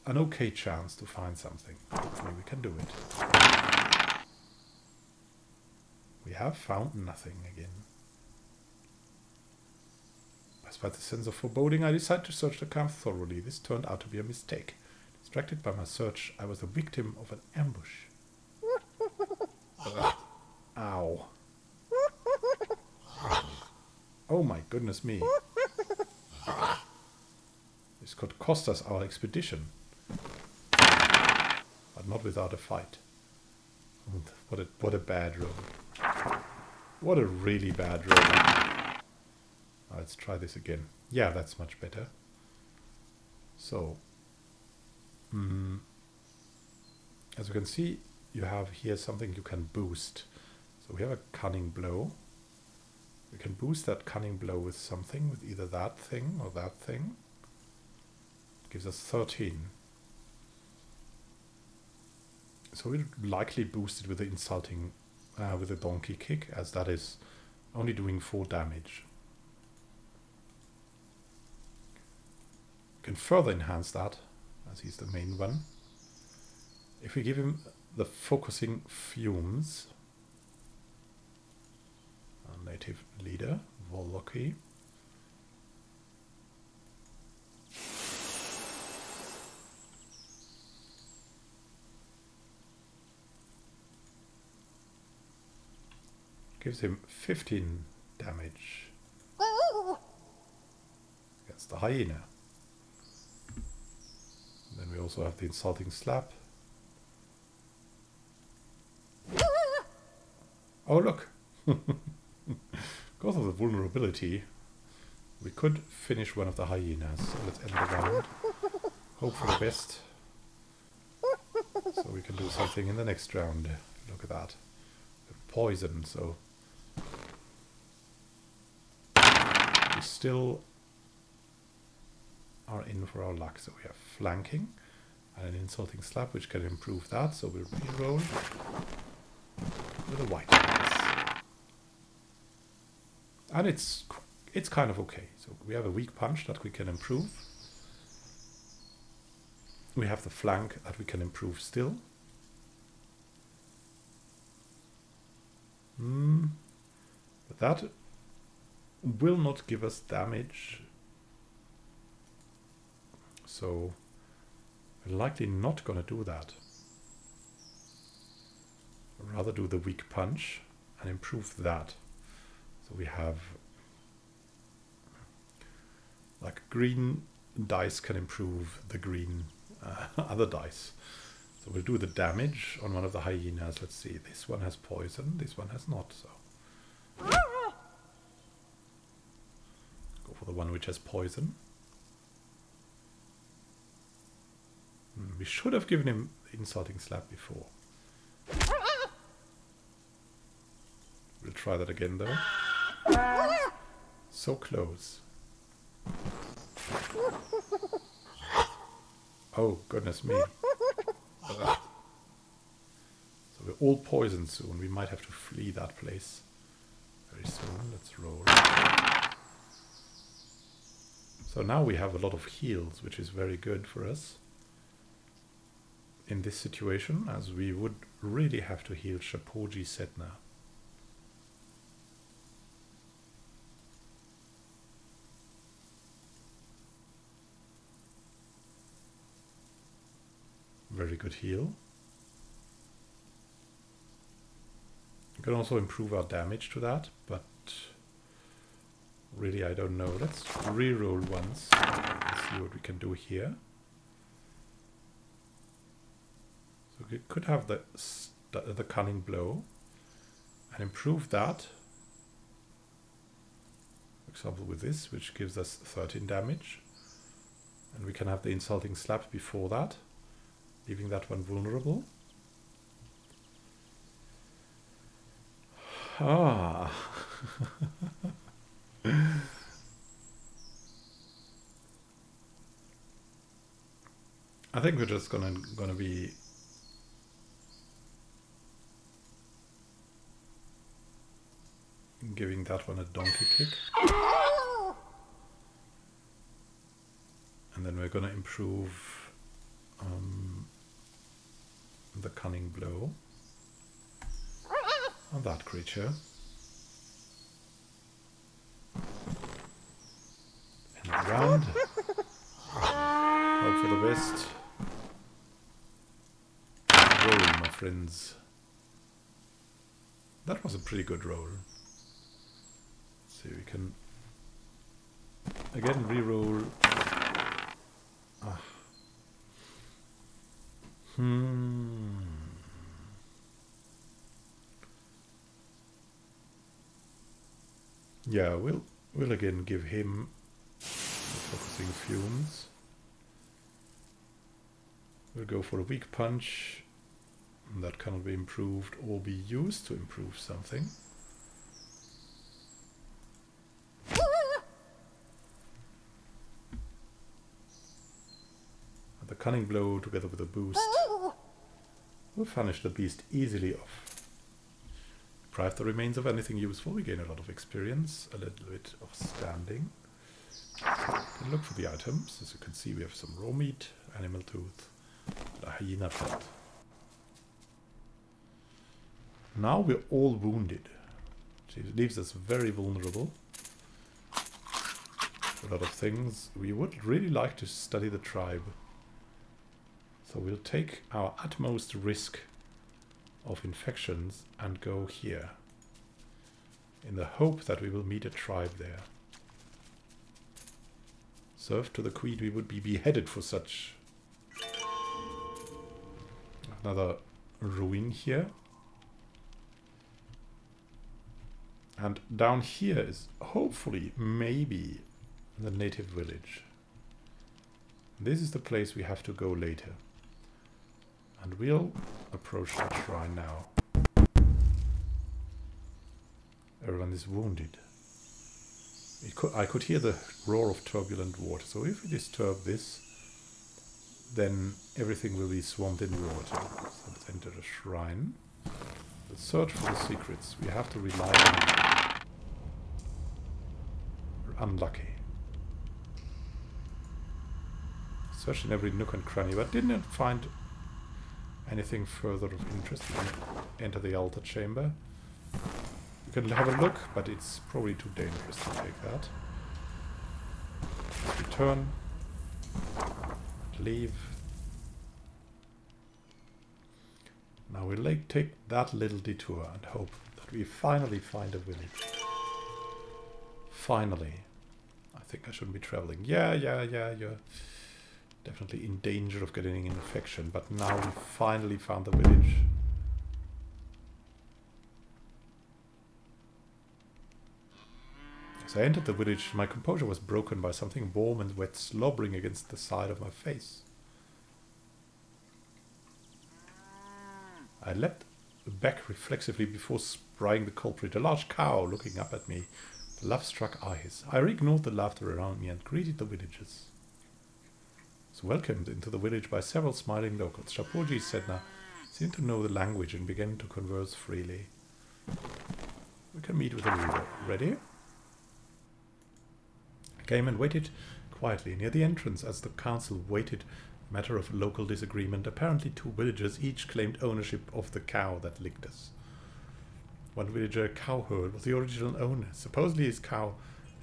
an okay chance to find something. Hopefully we can do it. We have found nothing again. Despite the sense of foreboding, I decided to search the camp thoroughly. This turned out to be a mistake. Distracted by my search, I was the victim of an ambush. Ow. Oh my goodness me. This could cost us our expedition. But not without a fight. What a, what a bad road. What a really bad roll. Let's try this again. Yeah, that's much better. So, mm, as you can see, you have here something you can boost. So we have a cunning blow. We can boost that cunning blow with something, with either that thing or that thing. It gives us 13. So we'll likely boost it with the insulting uh, with a donkey kick as that is only doing 4 damage. can further enhance that, as he's the main one. If we give him the focusing fumes, our native leader, Voloki, gives him 15 damage against the hyena. Then we also have the insulting slap. Oh look! because of the vulnerability, we could finish one of the hyenas. So let's end the round. Hope for the best. So we can do something in the next round. Look at that. Poison, so we still are in for our luck. So we have flanking and an insulting slap, which can improve that. So we'll re-roll with a white dice. And it's it's kind of okay. So we have a weak punch that we can improve. We have the flank that we can improve still. Mm. But that will not give us damage. So we're likely not going to do that. Rather do the weak punch and improve that. So we have like green dice can improve the green uh, other dice. So we'll do the damage on one of the hyenas. Let's see, this one has poison, this one has not. So go for the one which has poison. Hmm, we should have given him the insulting slap before. We'll try that again though. So close. Oh, goodness me. So we're all poisoned soon. We might have to flee that place very soon. Let's roll. So now we have a lot of heals, which is very good for us in this situation, as we would really have to heal Shapurji Sethna. Very good heal. We can also improve our damage to that, but really I don't know. Let's re-roll once see what we can do here. So we could have the, the cunning blow and improve that. For example with this, which gives us 13 damage. And we can have the insulting slap before that leaving that one vulnerable. Ah. I think we're just gonna gonna be giving that one a donkey kick. And then we're gonna improve um, the cunning blow on that creature. And round. Hope for the best. Roll, my friends. That was a pretty good roll. Let's see, we can again re-roll. Ah. Hmm. Yeah, we'll we'll again give him focusing fumes. We'll go for a weak punch. That cannot be improved or be used to improve something. the cunning blow together with a boost will finish the beast easily off. Deprive the remains of anything useful, we gain a lot of experience, a little bit of standing. Look for the items. As you can see, we have some raw meat, animal tooth, a hyena pelt. Now we're all wounded. It leaves us very vulnerable. A lot of things. We would really like to study the tribe. So we'll take our utmost risk of infections and go here. In the hope that we will meet a tribe there. Served to the queen, we would be beheaded for such. Another ruin here. And down here is hopefully, maybe, the native village. This is the place we have to go later. And we'll approach the shrine now. Everyone is wounded. Could, I could hear the roar of turbulent water. So if we disturb this, then everything will be swamped in water. So let's enter the shrine. Let's search for the secrets. We have to rely on... We're unlucky. Searched in every nook and cranny, but didn't find anything further of interest. enter the altar chamber. You can have a look, but it's probably too dangerous to take that. Return. Leave. Now we'll like take that little detour and hope that we finally find a village. Finally. I think I shouldn't be traveling. Yeah, yeah, yeah, you're definitely in danger of getting an infection, but now we finally found the village. As I entered the village, my composure was broken by something warm and wet slobbering against the side of my face. I leapt back reflexively before sprying the culprit, a large cow looking up at me with love-struck eyes. I ignored the laughter around me and greeted the villagers. I was welcomed into the village by several smiling locals. Shapurji Sethna seemed to know the language and began to converse freely. We can meet with the leader. Ready? Came and waited quietly near the entrance as the council waited Matter of local disagreement. Apparently two villagers each claimed ownership of the cow that licked us. One villager, cowherd, was the original owner. Supposedly his cow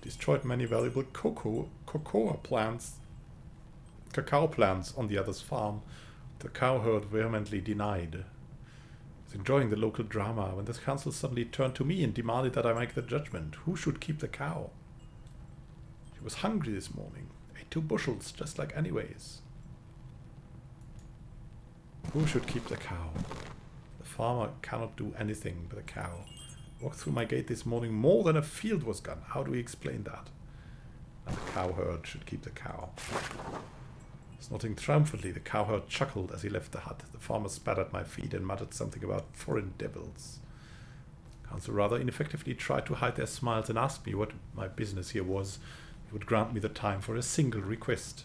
destroyed many valuable cocoa, cocoa plants, cacao plants on the other's farm. The cowherd vehemently denied. I was enjoying the local drama when the council suddenly turned to me and demanded that I make the judgment. Who should keep the cow? Was hungry this morning. Ate two bushels, just like anyways. Who should keep the cow? The farmer cannot do anything with a cow. Walked through my gate this morning, more than a field was gone. How do we explain that? And the cowherd should keep the cow. Snorting triumphantly, the cowherd chuckled as he left the hut. The farmer spat at my feet and muttered something about foreign devils. Council rather ineffectively tried to hide their smiles and asked me what my business here was. Would grant me the time for a single request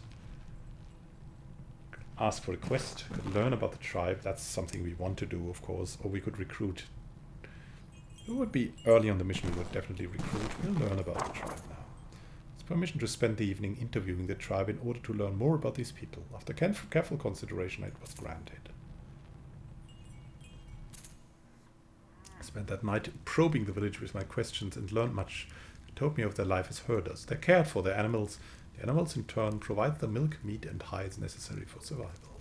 ask for a quest, could learn about the tribe. That's something we want to do, of course. Or we could recruit. It would be early on the mission, we would definitely recruit. We'll learn about the tribe now. It's permission to spend the evening interviewing the tribe in order to learn more about these people. After careful consideration, it was granted. I spent that night probing the village with my questions and learned much. Told me of their life as herders. They cared for their animals the animals in turn provide the milk, meat and hides necessary for survival.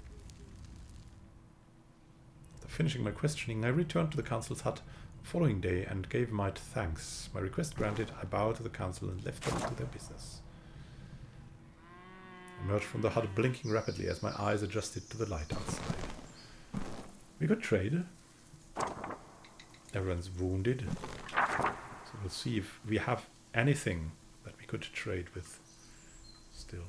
After finishing my questioning, I returned to the council's hut the following day and gave my thanks. My request granted, I bowed to the council and left them to their business. I emerged from the hut blinking rapidly as my eyes adjusted to the light outside. We could trade. Everyone's wounded. So we'll see if we have anything that we could trade with still.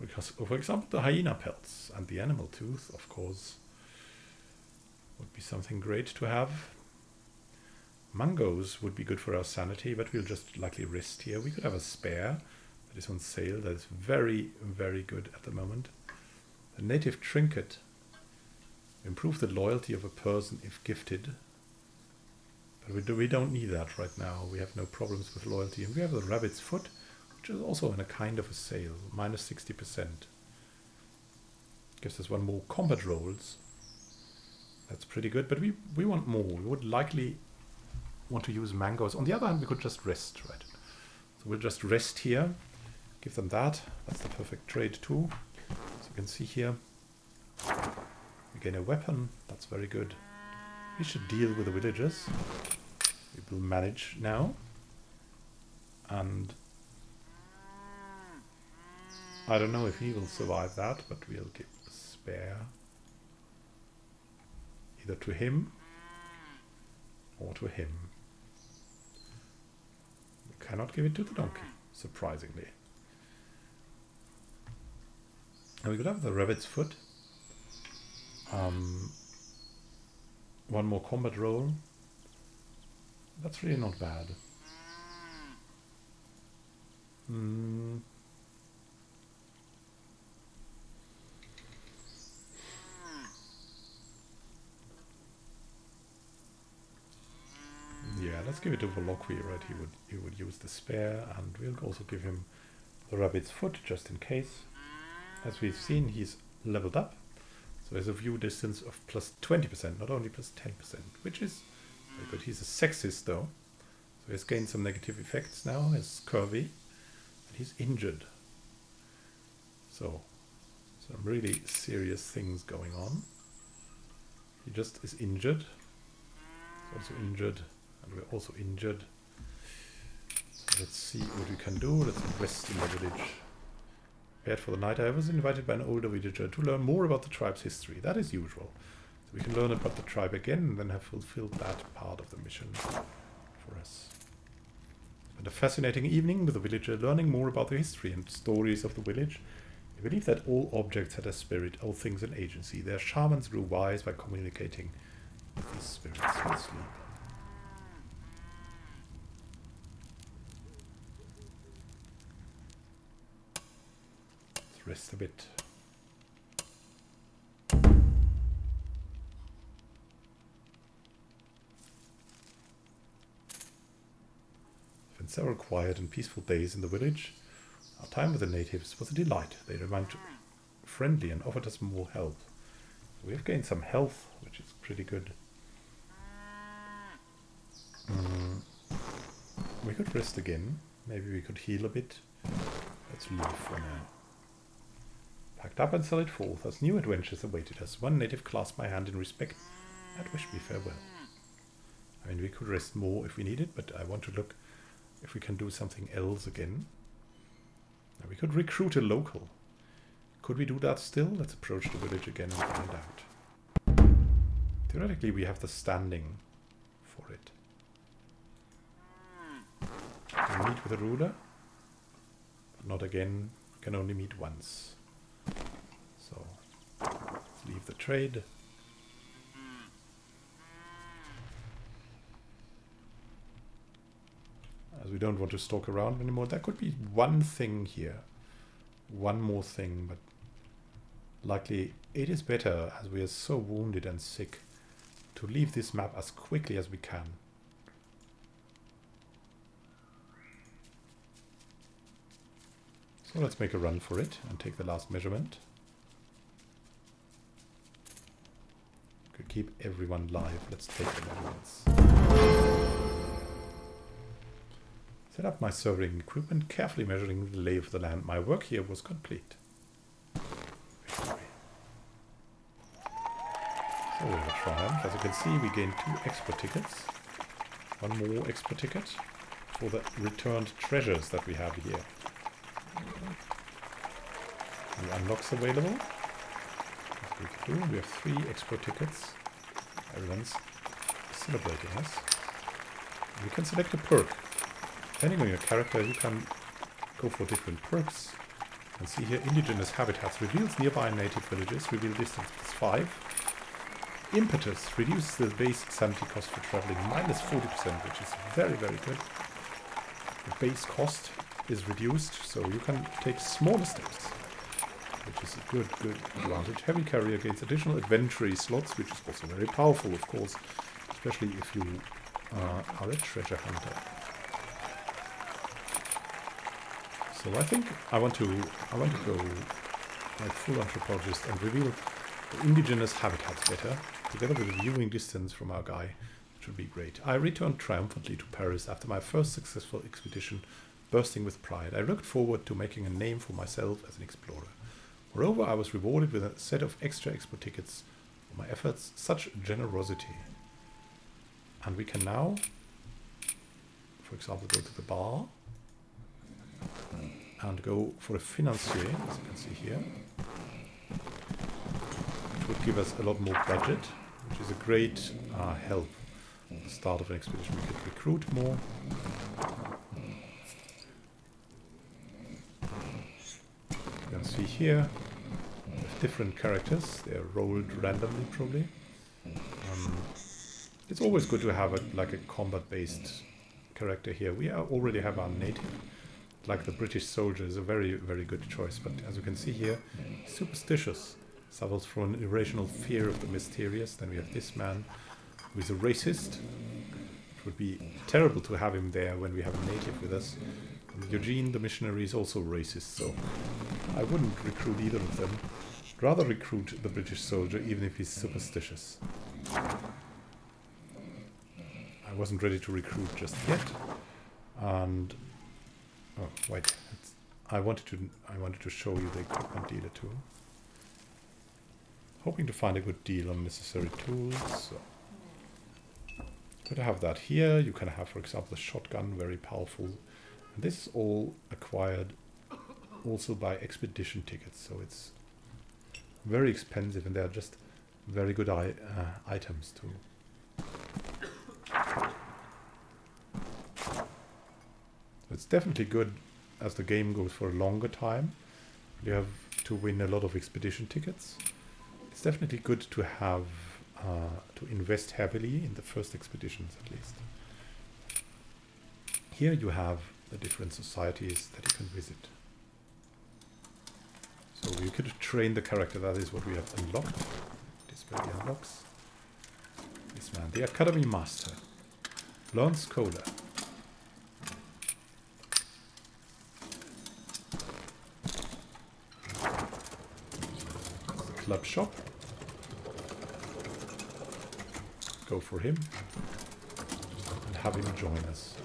Because, for example, the hyena pelts and the animal tooth, of course, would be something great to have. Mangoes would be good for our sanity, but we'll just likely rest here. We could have a spare that is on sale that is very, very good at the moment. A native trinket. Improve the loyalty of a person if gifted. But we, do, we don't need that right now. We have no problems with loyalty. And we have the rabbit's foot, which is also in a kind of a sale, minus 60%. Gives us one more combat rolls. That's pretty good, but we, we want more. We would likely want to use mangoes. On the other hand, we could just rest, right? So we'll just rest here, give them that. That's the perfect trade too. So you can see here, we gain a weapon. That's very good. We should deal with the villagers. We will manage now. And I don't know if he will survive that, but we'll give a spare either to him or to him. We cannot give it to the donkey, surprisingly. And we could have the rabbit's foot. Um, one more combat roll. That's really not bad. Hmm. Yeah, let's give it to Volokwi, right? He would he would use the spare, and we'll also give him the rabbit's foot just in case. As we've seen, he's leveled up, so there's a view distance of plus 20%, not only plus 10%, which is very good. He's a sexist though, so he's gained some negative effects now. He's curvy, and he's injured. So, some really serious things going on. He just is injured. He's also injured and we're also injured. So let's see what we can do. Let's rest in the village. Prepared for the night, I was invited by an older villager to learn more about the tribe's history. That is usual. So we can learn about the tribe again and then have fulfilled that part of the mission for us. And a fascinating evening with the villager learning more about the history and stories of the village. They believe that all objects had a spirit, all things an agency. Their shamans grew wise by communicating with these spirits in sleep. Rest a bit. Spent several quiet and peaceful days in the village. Our time with the natives was a delight. They remained friendly and offered us more help. We have gained some health, which is pretty good. Mm. We could rest again. Maybe we could heal a bit. Let's leave for now. Packed up and sallied forth as new adventures awaited us. One native clasped my hand in respect and wished me farewell. I mean, we could rest more if we needed, but I want to look if we can do something else again. Now, we could recruit a local. Could we do that still? Let's approach the village again and find out. Theoretically, we have the standing for it. We meet with a ruler, but not again. We can only meet once. Leave the trade. As we don't want to stalk around anymore. There could be one thing here. One more thing, but likely it is better as we are so wounded and sick to leave this map as quickly as we can. So let's make a run for it and take the last measurement. Could keep everyone live. Let's take the measurements. Set up my surveying equipment, carefully measuring the lay of the land. My work here was complete. So we have a triumph. As you can see, we gained two export tickets. One more export ticket for the returned treasures that we have here. New unlocks available. We, we have three export tickets. Everyone's celebrating us. You can select a perk. Depending on your character, you can go for different perks. And see here, indigenous habitats reveals nearby native villages, reveal distance plus 5. Impetus reduces the base sanity cost for traveling minus 40%, which is very, very good. The base cost is reduced, so you can take smaller steps, a good, good advantage. Heavy carrier gains additional inventory slots, which is also very powerful, of course, especially if you uh, are a treasure hunter. So I think I want to I want to go like full anthropologist and reveal the indigenous habitats better, together with a viewing distance from our guy, which would be great. I returned triumphantly to Paris after my first successful expedition, bursting with pride. I looked forward to making a name for myself as an explorer. Moreover, I was rewarded with a set of extra expo tickets for my efforts. Such generosity. And we can now, for example, go to the bar and go for a financier, as you can see here. It would give us a lot more budget, which is a great uh, help at the start of an expedition. We could recruit more. You can see here different characters. They are rolled randomly, probably. Um, it's always good to have a, like a combat-based character here. We already have our native like the British soldier is a very, very good choice. But as you can see here, superstitious, suffers from an irrational fear of the mysterious. Then we have this man who is a racist. It would be terrible to have him there when we have a native with us. Eugene, the missionary, is also racist, so I wouldn't recruit either of them. Rather recruit the British soldier, even if he's superstitious. I wasn't ready to recruit just yet. And Oh, wait. It's, I wanted to I wanted to show you the equipment dealer too. Hoping to find a good deal on necessary tools. So. Could have that here. You can have, for example, a shotgun, very powerful. And this is all acquired also by expedition tickets, so it's very expensive, and they are just very good uh, items too. It's definitely good as the game goes for a longer time. You have to win a lot of expedition tickets. It's definitely good to have uh, to invest heavily in the first expeditions at least. Here you have the different societies that you can visit. You could train the character, that is what we have unlocked. Display unlocks. This man, the Academy Master. Lance Kohler. club shop. Go for him and have him join us.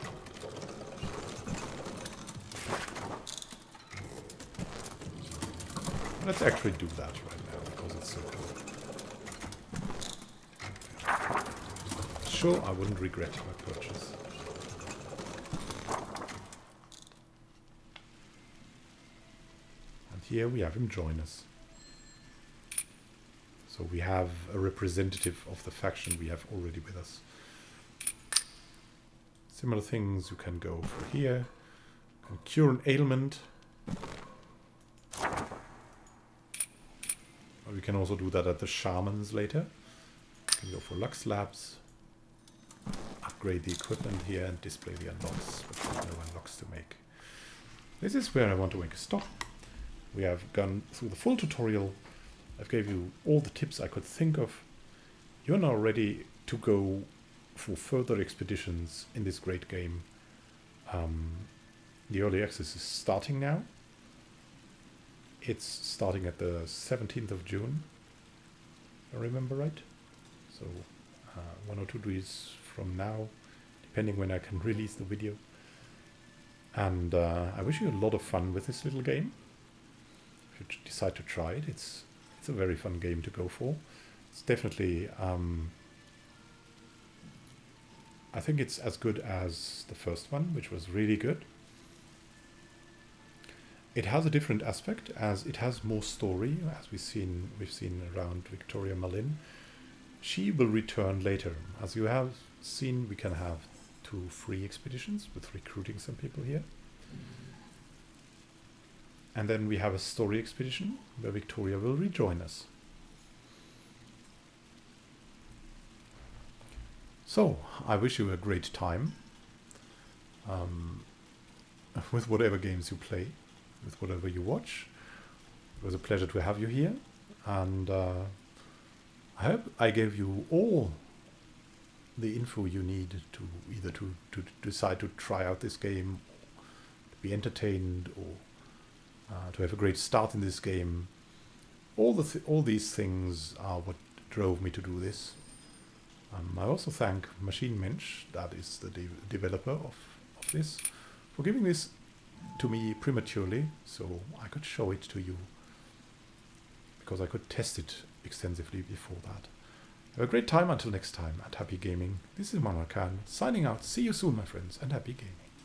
Let's actually do that right now because it's so cool. Sure, I wouldn't regret my purchase. And here we have him join us. So we have a representative of the faction we have already with us. Similar things you can go for here. Cure an ailment. We can also do that at the shamans later. We go for Lux Labs. Upgrade the equipment here and display the unlocks, but no unlocks to make. This is where I want to make a stop. We have gone through the full tutorial I've gave you all the tips I could think of. You're now ready to go for further expeditions in this great game. Um, the early access is starting now. It's starting at the 17th of June, I remember right. So uh, one or two days from now, depending when I can release the video. And uh, I wish you a lot of fun with this little game. If you decide to try it, it's it's a very fun game to go for. It's definitely, um, I think it's as good as the first one, which was really good. It has a different aspect as it has more story, as we've seen we've seen around Victoria Malin. She will return later. As you have seen, we can have two free expeditions with recruiting some people here. And then we have a story expedition where Victoria will rejoin us. So, I wish you a great time um, with whatever games you play, with whatever you watch. It was a pleasure to have you here, and uh, I hope I gave you all the info you need to either to, to decide to try out this game, to be entertained, or uh, to have a great start in this game. All the th all these things are what drove me to do this. Um, I also thank Maschinen-Mensch, that is the de developer of, of this, for giving this to me prematurely, so I could show it to you because I could test it extensively before that. Have a great time until next time and happy gaming. This is Immanuel Can signing out. See you soon, my friends, and happy gaming.